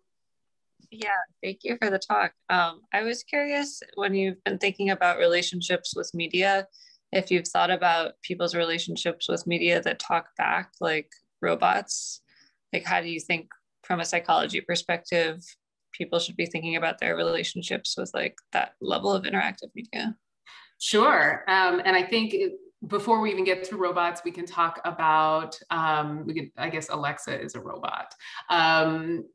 yeah, thank you for the talk. Um, I was curious when you've been thinking about relationships with media, if you've thought about people's relationships with media that talk back, like robots. Like, how do you think, from a psychology perspective, people should be thinking about their relationships with like that level of interactive media? Sure. Um, and I think before we even get to robots, we can talk about, um, we can, I guess Alexa is a robot. Um,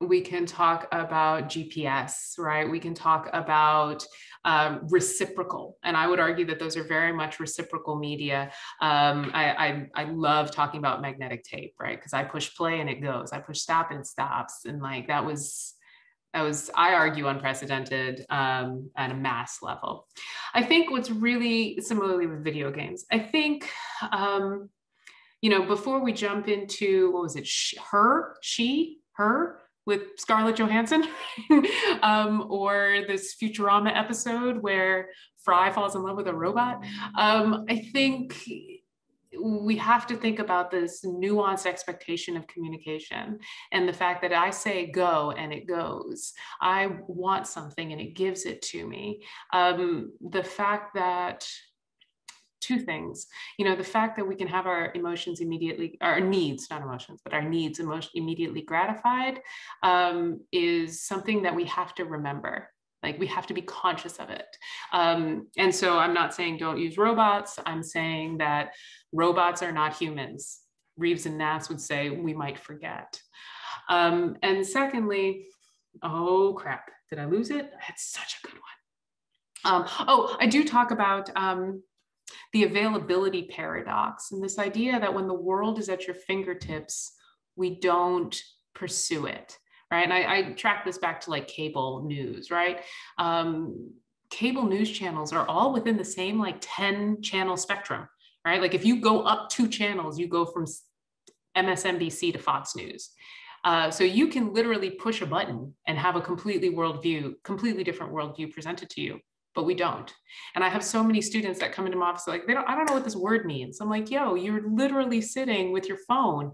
we can talk about GPS, right? We can talk about um, reciprocal, and I would argue that those are very much reciprocal media. Um, I, I, I love talking about magnetic tape, right? Because I push play and it goes. I push stop and stops, and like that was that was I argue unprecedented um, at a mass level. I think what's really similarly with video games. I think. Um, you know, before we jump into what was it, her, she, her, with Scarlett Johansson, um, or this Futurama episode where Fry falls in love with a robot. Um, I think we have to think about this nuanced expectation of communication and the fact that I say go and it goes. I want something and it gives it to me. Um, the fact that two things. You know the fact that we can have our emotions immediately our needs not emotions but our needs emotion immediately gratified um, is something that we have to remember. Like we have to be conscious of it. Um, and so i'm not saying don't use robots. I'm saying that robots are not humans. Reeves and nass would say we might forget. Um, and secondly oh crap. Did i lose it? I had such a good one. Um, oh, I do talk about um, the availability paradox and this idea that when the world is at your fingertips, we don't pursue it, right? And I, I track this back to like cable news, right? Um, cable news channels are all within the same like 10 channel spectrum, right? Like if you go up two channels, you go from MSNBC to Fox News. Uh, so you can literally push a button and have a completely worldview, completely different worldview presented to you but we don't. And I have so many students that come into my office like, they don't, I don't know what this word means. I'm like, yo, you're literally sitting with your phone.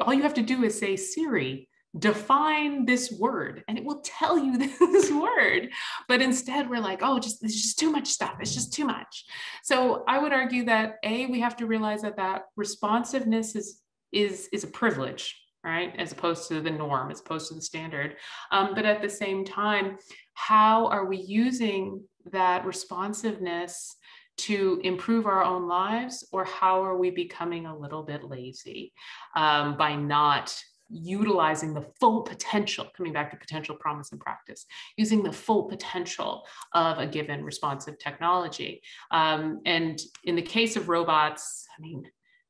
All you have to do is say, Siri, define this word and it will tell you this word but instead we're like oh just it's just too much stuff it's just too much so i would argue that a we have to realize that that responsiveness is is is a privilege right as opposed to the norm as opposed to the standard um, but at the same time how are we using that responsiveness to improve our own lives, or how are we becoming a little bit lazy um, by not utilizing the full potential, coming back to potential promise and practice, using the full potential of a given responsive technology. Um, and in the case of robots, I mean,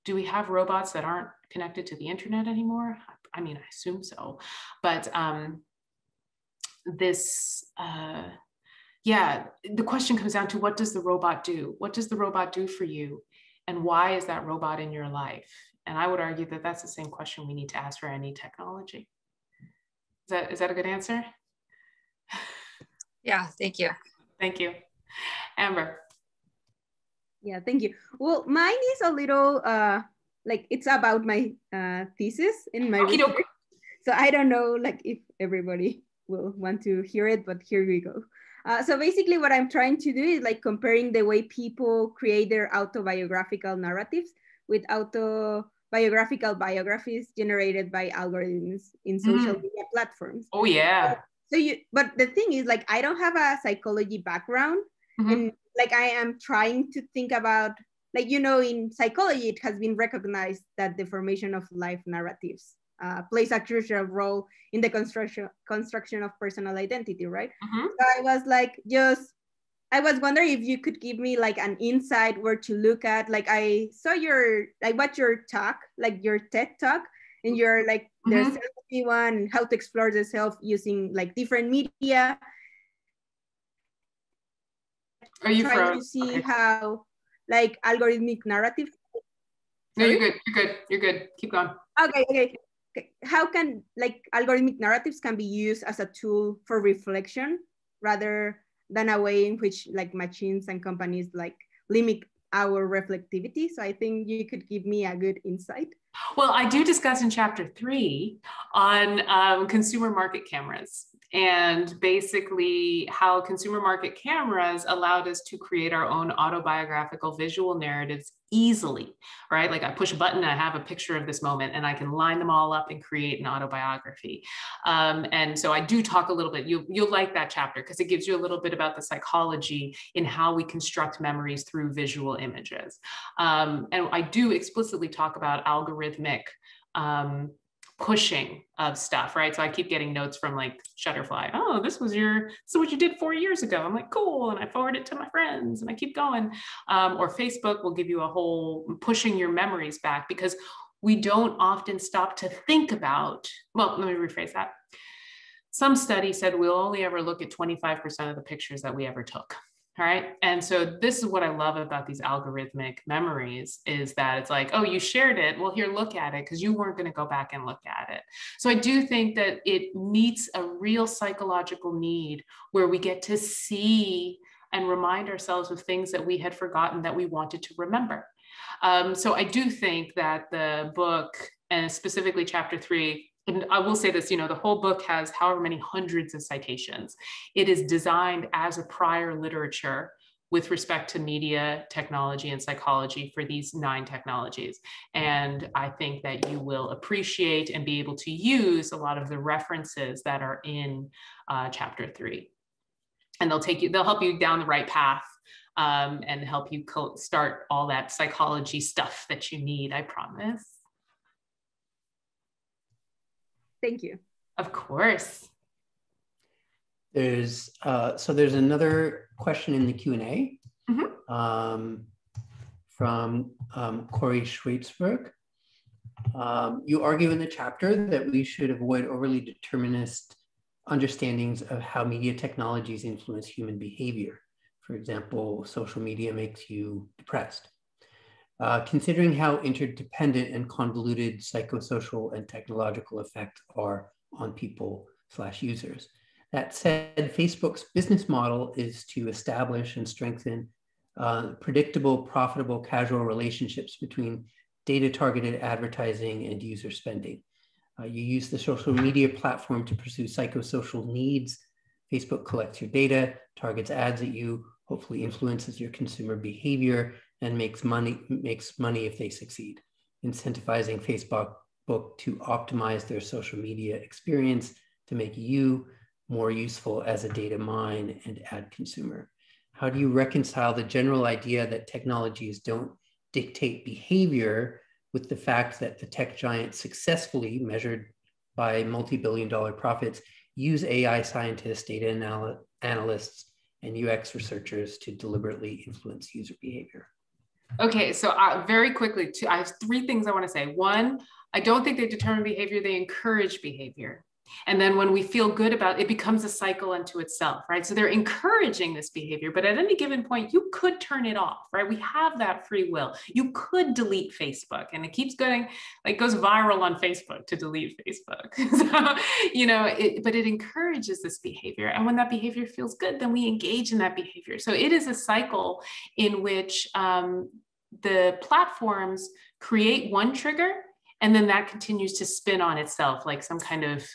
do we have robots that aren't connected to the internet anymore? I mean, I assume so. But um, this, uh, yeah, the question comes down to what does the robot do? What does the robot do for you? And why is that robot in your life? And I would argue that that's the same question we need to ask for any technology. Is that, is that a good answer? Yeah, thank you. Thank you. Amber. Yeah, thank you. Well, mine is a little uh, like it's about my uh, thesis in my research. So I don't know like if everybody will want to hear it, but here we go. Uh, so basically what I'm trying to do is like comparing the way people create their autobiographical narratives with autobiographical biographies generated by algorithms in social mm. media platforms. Oh yeah. So you, but the thing is like, I don't have a psychology background mm-hmm. and like I am trying to think about like, you know, in psychology, it has been recognized that the formation of life narratives uh, plays a crucial role in the construction construction of personal identity, right? Mm-hmm. So I was like, just I was wondering if you could give me like an insight where to look at. Like I saw your like what your talk, like your TED talk, and your like mm-hmm. the self one, how to explore the self using like different media. Are you trying froze? to see Okay. how like algorithmic narrative No, you're good. You're good. You're good. Keep going. okay okay. How can like algorithmic narratives can be used as a tool for reflection rather than a way in which like machines and companies like limit our reflectivity? So i think you could give me a good insight. Well, I do discuss in chapter three on um, consumer market cameras and basically how consumer market cameras allowed us to create our own autobiographical visual narratives easily, right? Like I push a button, I have a picture of this moment, and I can line them all up and create an autobiography. Um, and so I do talk a little bit. You, you'll like that chapter because it gives you a little bit about the psychology in how we construct memories through visual images. Um, and I do explicitly talk about algorithmic um, pushing of stuff, right? So I keep getting notes from like Shutterfly. Oh, this was your, so what you did four years ago. I'm like, cool. And I forward it to my friends and I keep going. Um, or Facebook will give you a whole pushing your memories back because we don't often stop to think about, well, let me rephrase that. Some study said we'll only ever look at 25% of the pictures that we ever took. All right. And so this is what I love about these algorithmic memories is that it's like, oh, you shared it. Well, here, look at it because you weren't going to go back and look at it. So I do think that it meets a real psychological need where we get to see and remind ourselves of things that we had forgotten that we wanted to remember. Um, so I do think that the book, and specifically chapter three, and I will say this, you know, the whole book has however many hundreds of citations. It is designed as a prior literature with respect to media, technology, and psychology for these nine technologies. And I think that you will appreciate and be able to use a lot of the references that are in uh, chapter three. And they'll take you, they'll help you down the right path um, and help you start all that psychology stuff that you need, I promise. Thank you Of course. There's uh, so there's another question in the Q and A Mhm. um, from um, Corey Schweizberg. Um, you argue in the chapter that we should avoid overly determinist understandings of how media technologies influence human behavior. For example, social media makes you depressed. Uh, considering how interdependent and convoluted psychosocial and technological effects are on people slash users. That said, Facebook's business model is to establish and strengthen uh, predictable, profitable, casual relationships between data targeted advertising and user spending. Uh, you use the social media platform to pursue psychosocial needs. Facebook collects your data, targets ads at you, hopefully influences your consumer behavior, and makes money makes money if they succeed, incentivizing Facebook book to optimize their social media experience to make you more useful as a data mine and ad consumer. How do you reconcile the general idea that technologies don't dictate behavior with the fact that the tech giants successfully measured by multi-billion dollar profits use AI scientists, data anal- analysts, and UX researchers to deliberately influence user behavior? Okay, so uh, very quickly, two, I have three things I want to say. One, I don't think they determine behavior, they encourage behavior. And then when we feel good about it, it becomes a cycle unto itself, right? So they're encouraging this behavior, but at any given point, you could turn it off, right? We have that free will. You could delete Facebook and it keeps going, like goes viral on Facebook to delete Facebook. so, you know, it, but it encourages this behavior. And when that behavior feels good, then we engage in that behavior. So it is a cycle in which um, the platforms create one trigger and then that continues to spin on itself like some kind of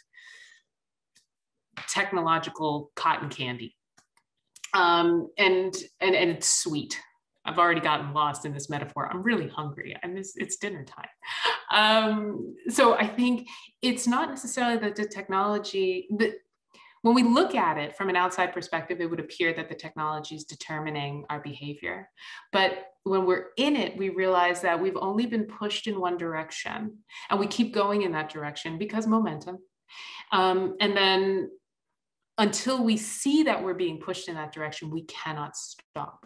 technological cotton candy. Um, and, and, and it's sweet. I've already gotten lost in this metaphor. I'm really hungry. I miss it's dinner time. Um, so I think it's not necessarily that the technology that when we look at it from an outside perspective, it would appear that the technology is determining our behavior. But when we're in it, we realize that we've only been pushed in one direction and we keep going in that direction because momentum. Um, and then until we see that we're being pushed in that direction, we cannot stop.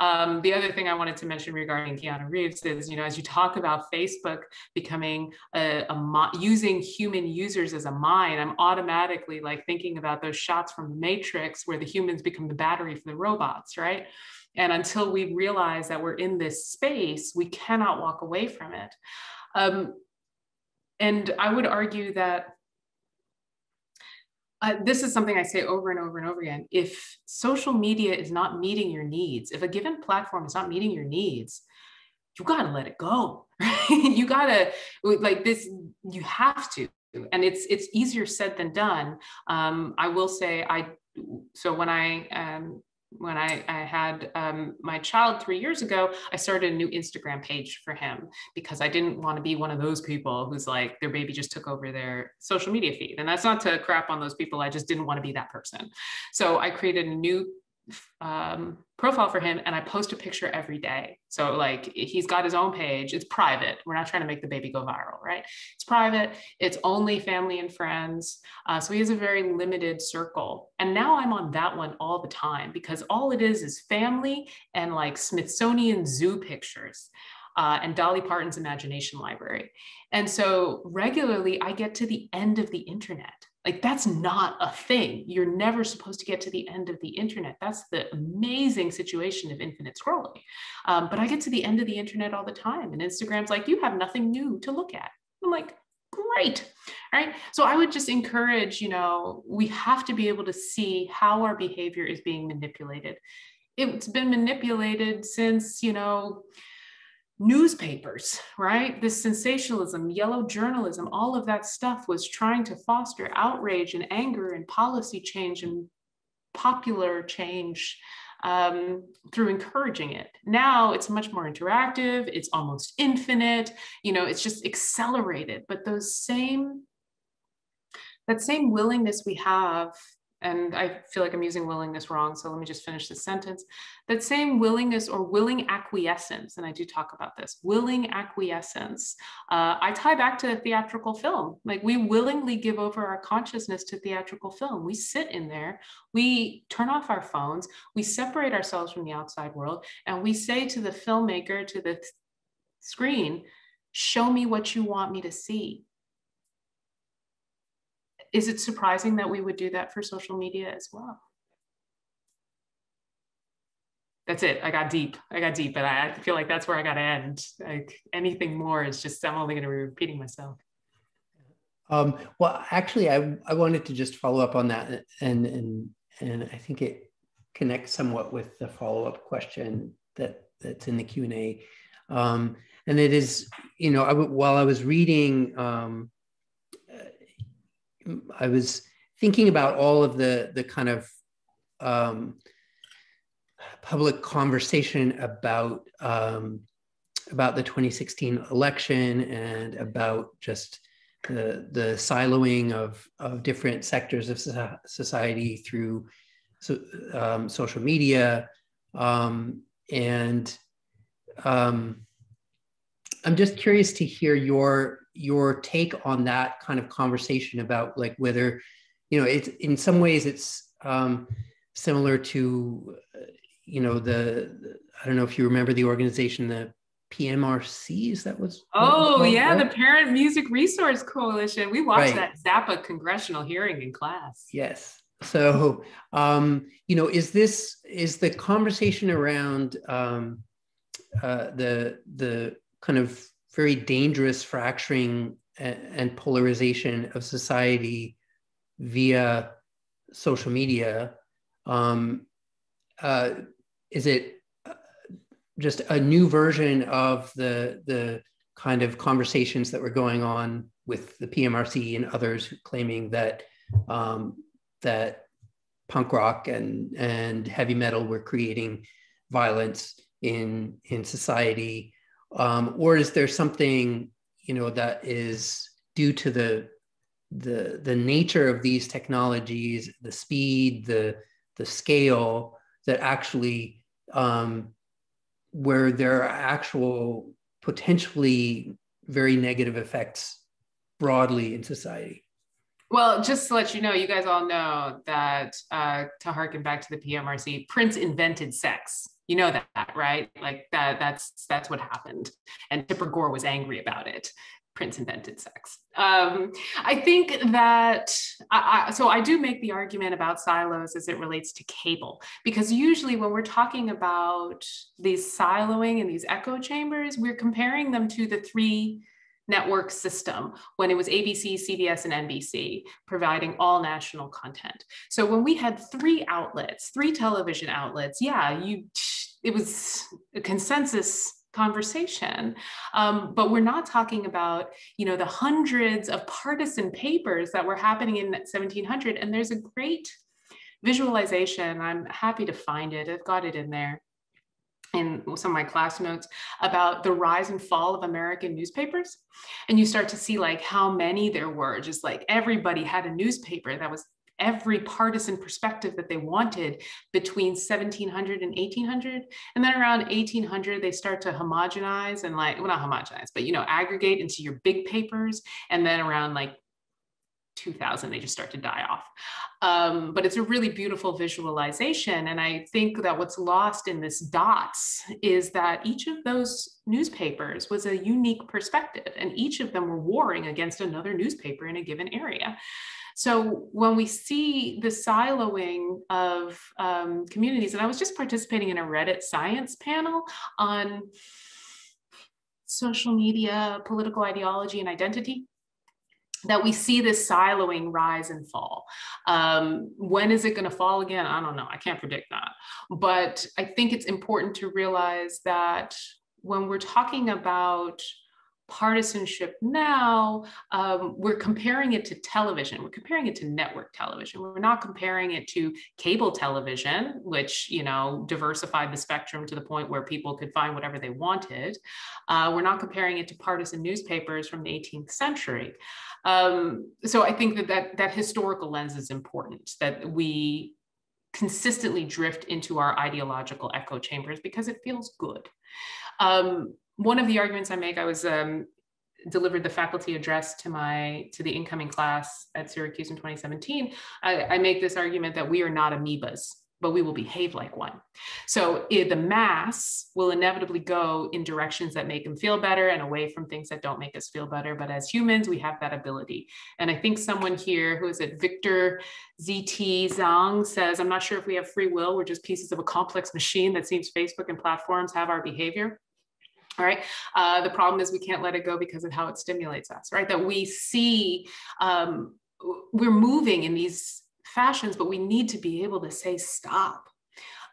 Um, the other thing I wanted to mention regarding Keanu Reeves is, you know, as you talk about Facebook becoming a, a using human users as a mine, I'm automatically like thinking about those shots from the Matrix where the humans become the battery for the robots, right? And until we realize that we're in this space, we cannot walk away from it. Um, and I would argue that uh, this is something I say over and over and over again. If social media is not meeting your needs, if a given platform is not meeting your needs, you got to let it go. Right? you got to like this. You have to, and it's it's easier said than done. Um, I will say I. So when I um, when I, I had um, my child three years ago, I started a new Instagram page for him because I didn't want to be one of those people who's like their baby just took over their social media feed. And that's not to crap on those people. I just didn't want to be that person. So I created a new um, profile for him and I post a picture every day. So like he's got his own page. It's private. We're not trying to make the baby go viral, right? It's private. It's only family and friends. Uh, so he has a very limited circle. And now I'm on that one all the time because all it is is family and like Smithsonian zoo pictures. Uh, and Dolly Parton's Imagination Library. And so regularly I get to the end of the internet like that's not a thing. You're never supposed to get to the end of the internet. That's the amazing situation of infinite scrolling. Um, but I get to the end of the internet all the time, and Instagram's like, you have nothing new to look at. I'm like, great right so i would just encourage you know we have to be able to see how our behavior is being manipulated it's been manipulated since you know newspapers, right? This sensationalism, yellow journalism, all of that stuff was trying to foster outrage and anger and policy change and popular change um, through encouraging it. Now it's much more interactive, it's almost infinite, you know, it's just accelerated. But those same, that same willingness we have and I feel like I'm using willingness wrong, so let me just finish this sentence. That same willingness or willing acquiescence, and I do talk about this, willing acquiescence, uh, I tie back to theatrical film. Like we willingly give over our consciousness to theatrical film. We sit in there, we turn off our phones, we separate ourselves from the outside world, and we say to the filmmaker, to the screen, show me what you want me to see is it surprising that we would do that for social media as well? That's it. I got deep. I got deep, and I feel like that's where I got to end. Like anything more is just I'm only going to be repeating myself. Um, well, actually, I I wanted to just follow up on that, and and and I think it connects somewhat with the follow up question that that's in the Q and A, um, and it is you know I, while I was reading um, I was thinking about all of the the kind of um, public conversation about um, about the 2016 election and about just the the siloing of of different sectors of society through so, um, social media. Um, and um, I'm just curious to hear your your take on that kind of conversation about like whether you know it's in some ways it's um, similar to you know the, the, I don't know if you remember the organization the PMRCs that was oh yeah right? the Parent Music Resource Coalition we watched right. that Zappa congressional hearing in class yes so um, you know is this is the conversation around um, uh, the the kind of very dangerous fracturing and polarization of society via social media. Um, uh, is it uh, just a new version of the the kind of conversations that were going on with the PMRC and others claiming that um, that punk rock and and heavy metal were creating violence in in society um, or is there something you know that is due to the the the nature of these technologies the speed the the scale that actually um, where there are actual potentially very negative effects broadly in society well, just to let you know, you guys all know that uh, to harken back to the PMRC, Prince invented sex. You know that, right? Like that that's that's what happened. And Tipper Gore was angry about it. Prince invented sex. Um, I think that, I, I, so I do make the argument about silos as it relates to cable, because usually when we're talking about these siloing and these echo chambers, we're comparing them to the three network system when it was ABC, CBS, and NBC providing all national content. So when we had three outlets, three television outlets, yeah, you it was a consensus conversation. Um, but we're not talking about you know the hundreds of partisan papers that were happening in 1700 and there's a great visualization. I'm happy to find it. I've got it in there in some of my class notes about the rise and fall of American newspapers. And you start to see like how many there were, just like everybody had a newspaper that was every partisan perspective that they wanted between 1700 and 1800 and then around 1800 they start to homogenize and like well not homogenize but you know aggregate into your big papers and then around like 2000 they just start to die off. Um, but it's a really beautiful visualization and i think that what's lost in this dots is that each of those newspapers was a unique perspective and each of them were warring against another newspaper in a given area. So when we see the siloing of um, communities, and I was just participating in a Reddit science panel on social media, political ideology, and identity that we see this siloing rise and fall. Um, when is it going to fall again? I don't know. I can't predict that. But I think it's important to realize that when we're talking about partisanship now, um, we're comparing it to television. We're comparing it to network television. We're not comparing it to cable television, which, you know, diversified the spectrum to the point where people could find whatever they wanted. Uh, we're not comparing it to partisan newspapers from the 18th century. Um, so I think that, that that historical lens is important, that we consistently drift into our ideological echo chambers because it feels good. Um, one of the arguments I make, I was um, delivered the faculty address to my to the incoming class at Syracuse in 2017. I, I make this argument that we are not amoebas but we will behave like one. So it, the mass will inevitably go in directions that make them feel better and away from things that don't make us feel better. But as humans, we have that ability. And I think someone here, who is it, Victor ZT Zhang says, I'm not sure if we have free will, we're just pieces of a complex machine that seems Facebook and platforms have our behavior. All right. Uh, the problem is we can't let it go because of how it stimulates us, right? That we see um, we're moving in these fashions, but we need to be able to say stop.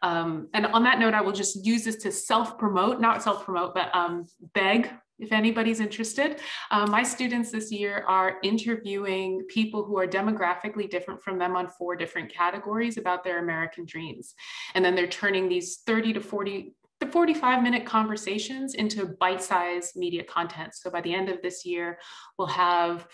Um, and on that note, I will just use this to self promote, not self promote, but um, beg if anybody's interested. Uh, my students this year are interviewing people who are demographically different from them on four different categories about their American dreams. And then they're turning these 30 to 40 the 45 minute conversations into bite sized media content. So by the end of this year, we'll have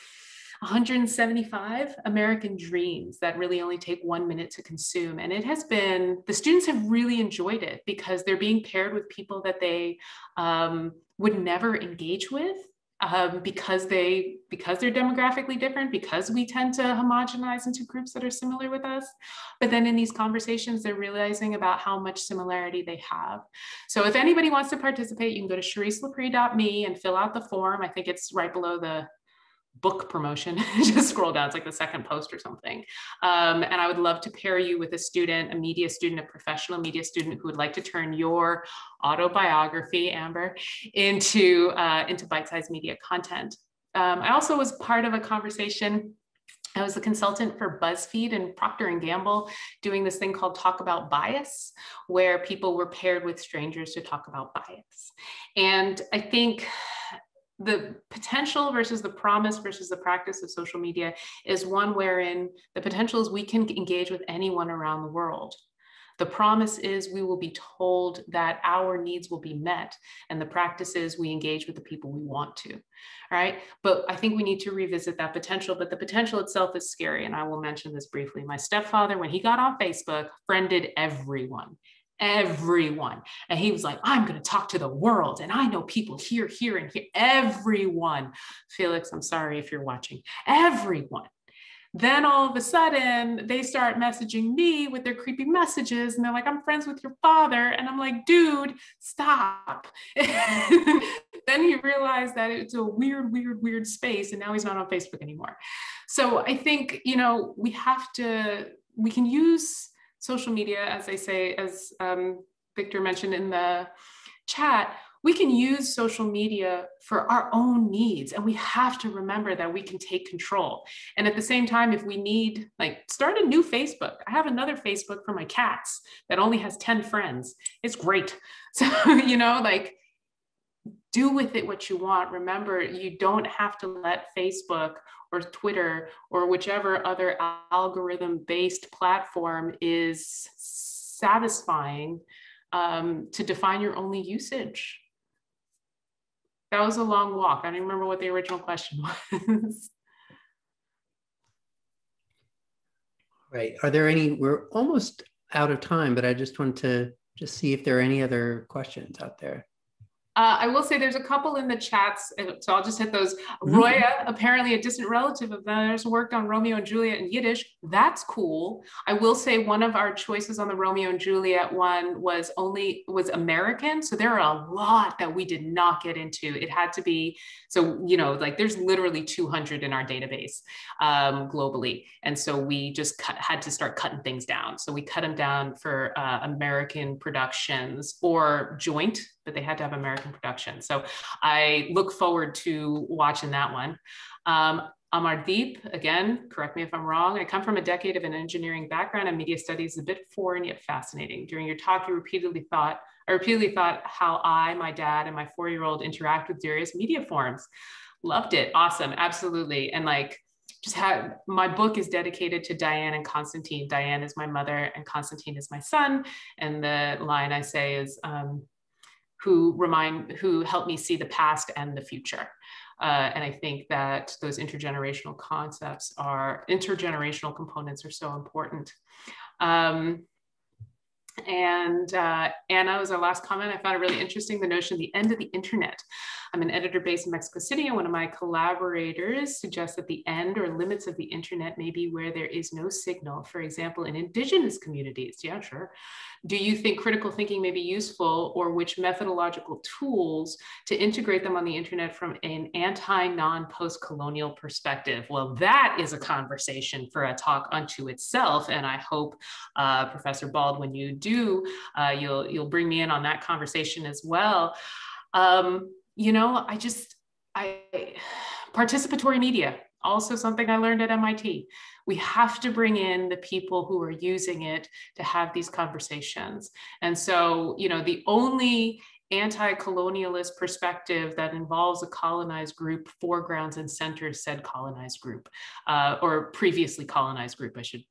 175 American dreams that really only take one minute to consume. And it has been, the students have really enjoyed it because they're being paired with people that they um, would never engage with um, because they because they're demographically different because we tend to homogenize into groups that are similar with us. But then in these conversations they're realizing about how much similarity they have. So if anybody wants to participate you can go to charisselpree.me and fill out the form. I think it's right below the book promotion, just scroll down, it's like the second post or something. Um, and I would love to pair you with a student, a media student, a professional media student who would like to turn your autobiography, Amber, into, uh, into bite-sized media content. Um, I also was part of a conversation I was a consultant for BuzzFeed and Procter and Gamble doing this thing called Talk About Bias, where people were paired with strangers to talk about bias. And I think the potential versus the promise versus the practice of social media is one wherein the potential is we can engage with anyone around the world. The promise is we will be told that our needs will be met, and the practice is we engage with the people we want to. All right. But I think we need to revisit that potential. But the potential itself is scary. And I will mention this briefly. My stepfather, when he got on Facebook, friended everyone everyone. And he was like, I'm going to talk to the world. And I know people here, here, and here. Everyone. Felix, I'm sorry if you're watching. Everyone. then all of a sudden they start messaging me with their creepy messages and they're like i'm friends with your father and i'm like dude stop then he realized that it's a weird weird weird space and now he's not on facebook anymore so i think you know we have to we can use social media as i say as um, victor mentioned in the chat we can use social media for our own needs and we have to remember that we can take control. And at the same time if we need like start a new facebook. I have another facebook for my cats that only has 10 friends. It's great. So you know like do with it what you want remember you don't have to let facebook or twitter or whichever other algorithm based platform is satisfying um, to define your only usage that was a long walk. I don't remember what the original question was. right. Are there any, we're almost out of time, but I just want to just see if there are any other questions out there. Uh, I will say there's a couple in the chats, so I'll just hit those. Mm-hmm. Roya, apparently a distant relative of theirs, worked on Romeo and Juliet in Yiddish. That's cool. I will say one of our choices on the Romeo and Juliet one was only was American, so there are a lot that we did not get into. It had to be so you know like there's literally 200 in our database um, globally, and so we just cut, had to start cutting things down. So we cut them down for uh, American productions or joint but they had to have American production. So I look forward to watching that one. Um, Amardeep, again, correct me if I'm wrong. I come from a decade of an engineering background and media studies is a bit foreign yet fascinating. During your talk, you repeatedly thought, I repeatedly thought how I, my dad, and my four-year-old interact with various media forms. Loved it. Awesome. Absolutely. And like just had my book is dedicated to Diane and Constantine. Diane is my mother and Constantine is my son. And the line I say is, um, who remind who help me see the past and the future. Uh, and I think that those intergenerational concepts are intergenerational components are so important. Um, and uh, Anna was our last comment. I found it really interesting the notion the end of the internet. I'm an editor based in Mexico City, and one of my collaborators suggests that the end or limits of the internet may be where there is no signal, for example, in indigenous communities. Yeah, sure. Do you think critical thinking may be useful, or which methodological tools to integrate them on the internet from an anti non post colonial perspective? Well, that is a conversation for a talk unto itself. And I hope, uh, Professor Bald, when you do, uh, you'll, you'll bring me in on that conversation as well. Um, you know, I just, I, participatory media, also something I learned at MIT. We have to bring in the people who are using it to have these conversations. And so, you know, the only anti-colonialist perspective that involves a colonized group foregrounds and centers said colonized group uh, or previously colonized group i should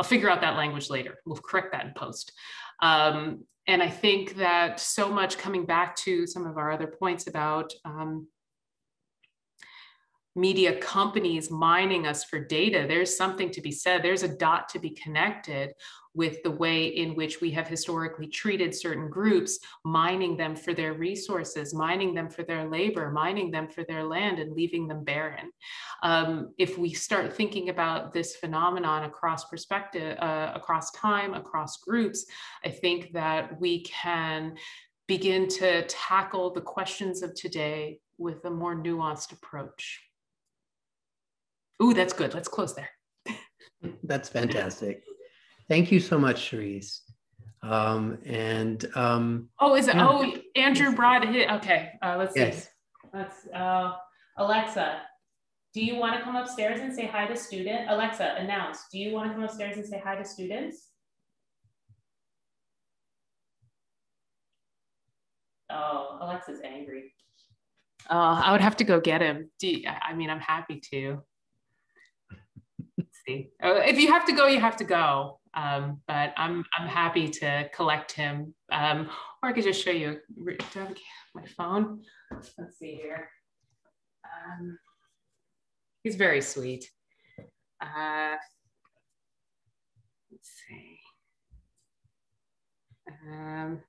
i'll figure out that language later. We'll correct that in post. Um, and I think that so much coming back to some of our other points about um, media companies mining us for data, there's something to be said. There's a dot to be connected with the way in which we have historically treated certain groups, mining them for their resources, mining them for their labor, mining them for their land, and leaving them barren. Um, if we start thinking about this phenomenon across perspective, uh, across time, across groups, I think that we can begin to tackle the questions of today with a more nuanced approach. Ooh, that's good. Let's close there. That's fantastic. Thank you so much, Charisse. Um, and um, oh, is it? Yeah. Oh, Andrew brought it. Okay, uh, let's yes. see. Let's uh, Alexa. Do you want to come upstairs and say hi to student? Alexa, announce. Do you want to come upstairs and say hi to students? Oh, Alexa's angry. Oh, I would have to go get him. You, I mean, I'm happy to. See. Oh, if you have to go, you have to go. Um, but I'm I'm happy to collect him. Um, or I could just show you. Do I have my phone? Let's see here. Um, he's very sweet. Uh, let's see. Um,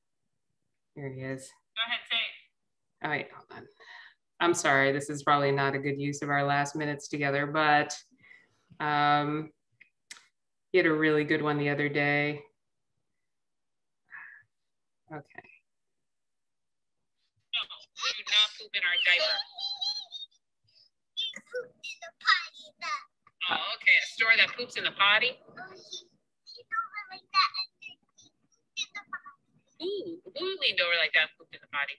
here he is. Go ahead, say. Oh wait, hold on. I'm sorry. This is probably not a good use of our last minutes together, but Um, he had a really good one the other day. Okay. No, we do not poop in our diaper. Oh, okay. A store that poops in the potty. Ooh, who leaned over like that and pooped in the potty?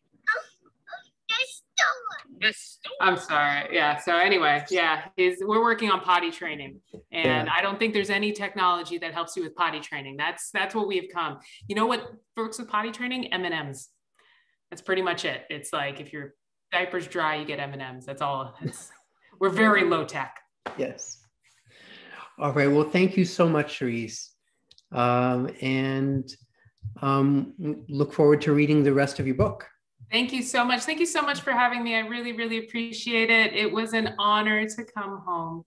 The store. I'm sorry. Yeah. So anyway, yeah, he's, we're working on potty training, and Yeah. I don't think there's any technology that helps you with potty training. That's that's what we've come. You know what works with potty training? M and M's. That's pretty much it. It's like if your diaper's dry, you get M and M's. That's all. It's, we're very low tech. Yes. All right. Well, thank you so much, Charisse. Um, and um, look forward to reading the rest of your book. Thank you so much. Thank you so much for having me. I really, really appreciate it. It was an honor to come home.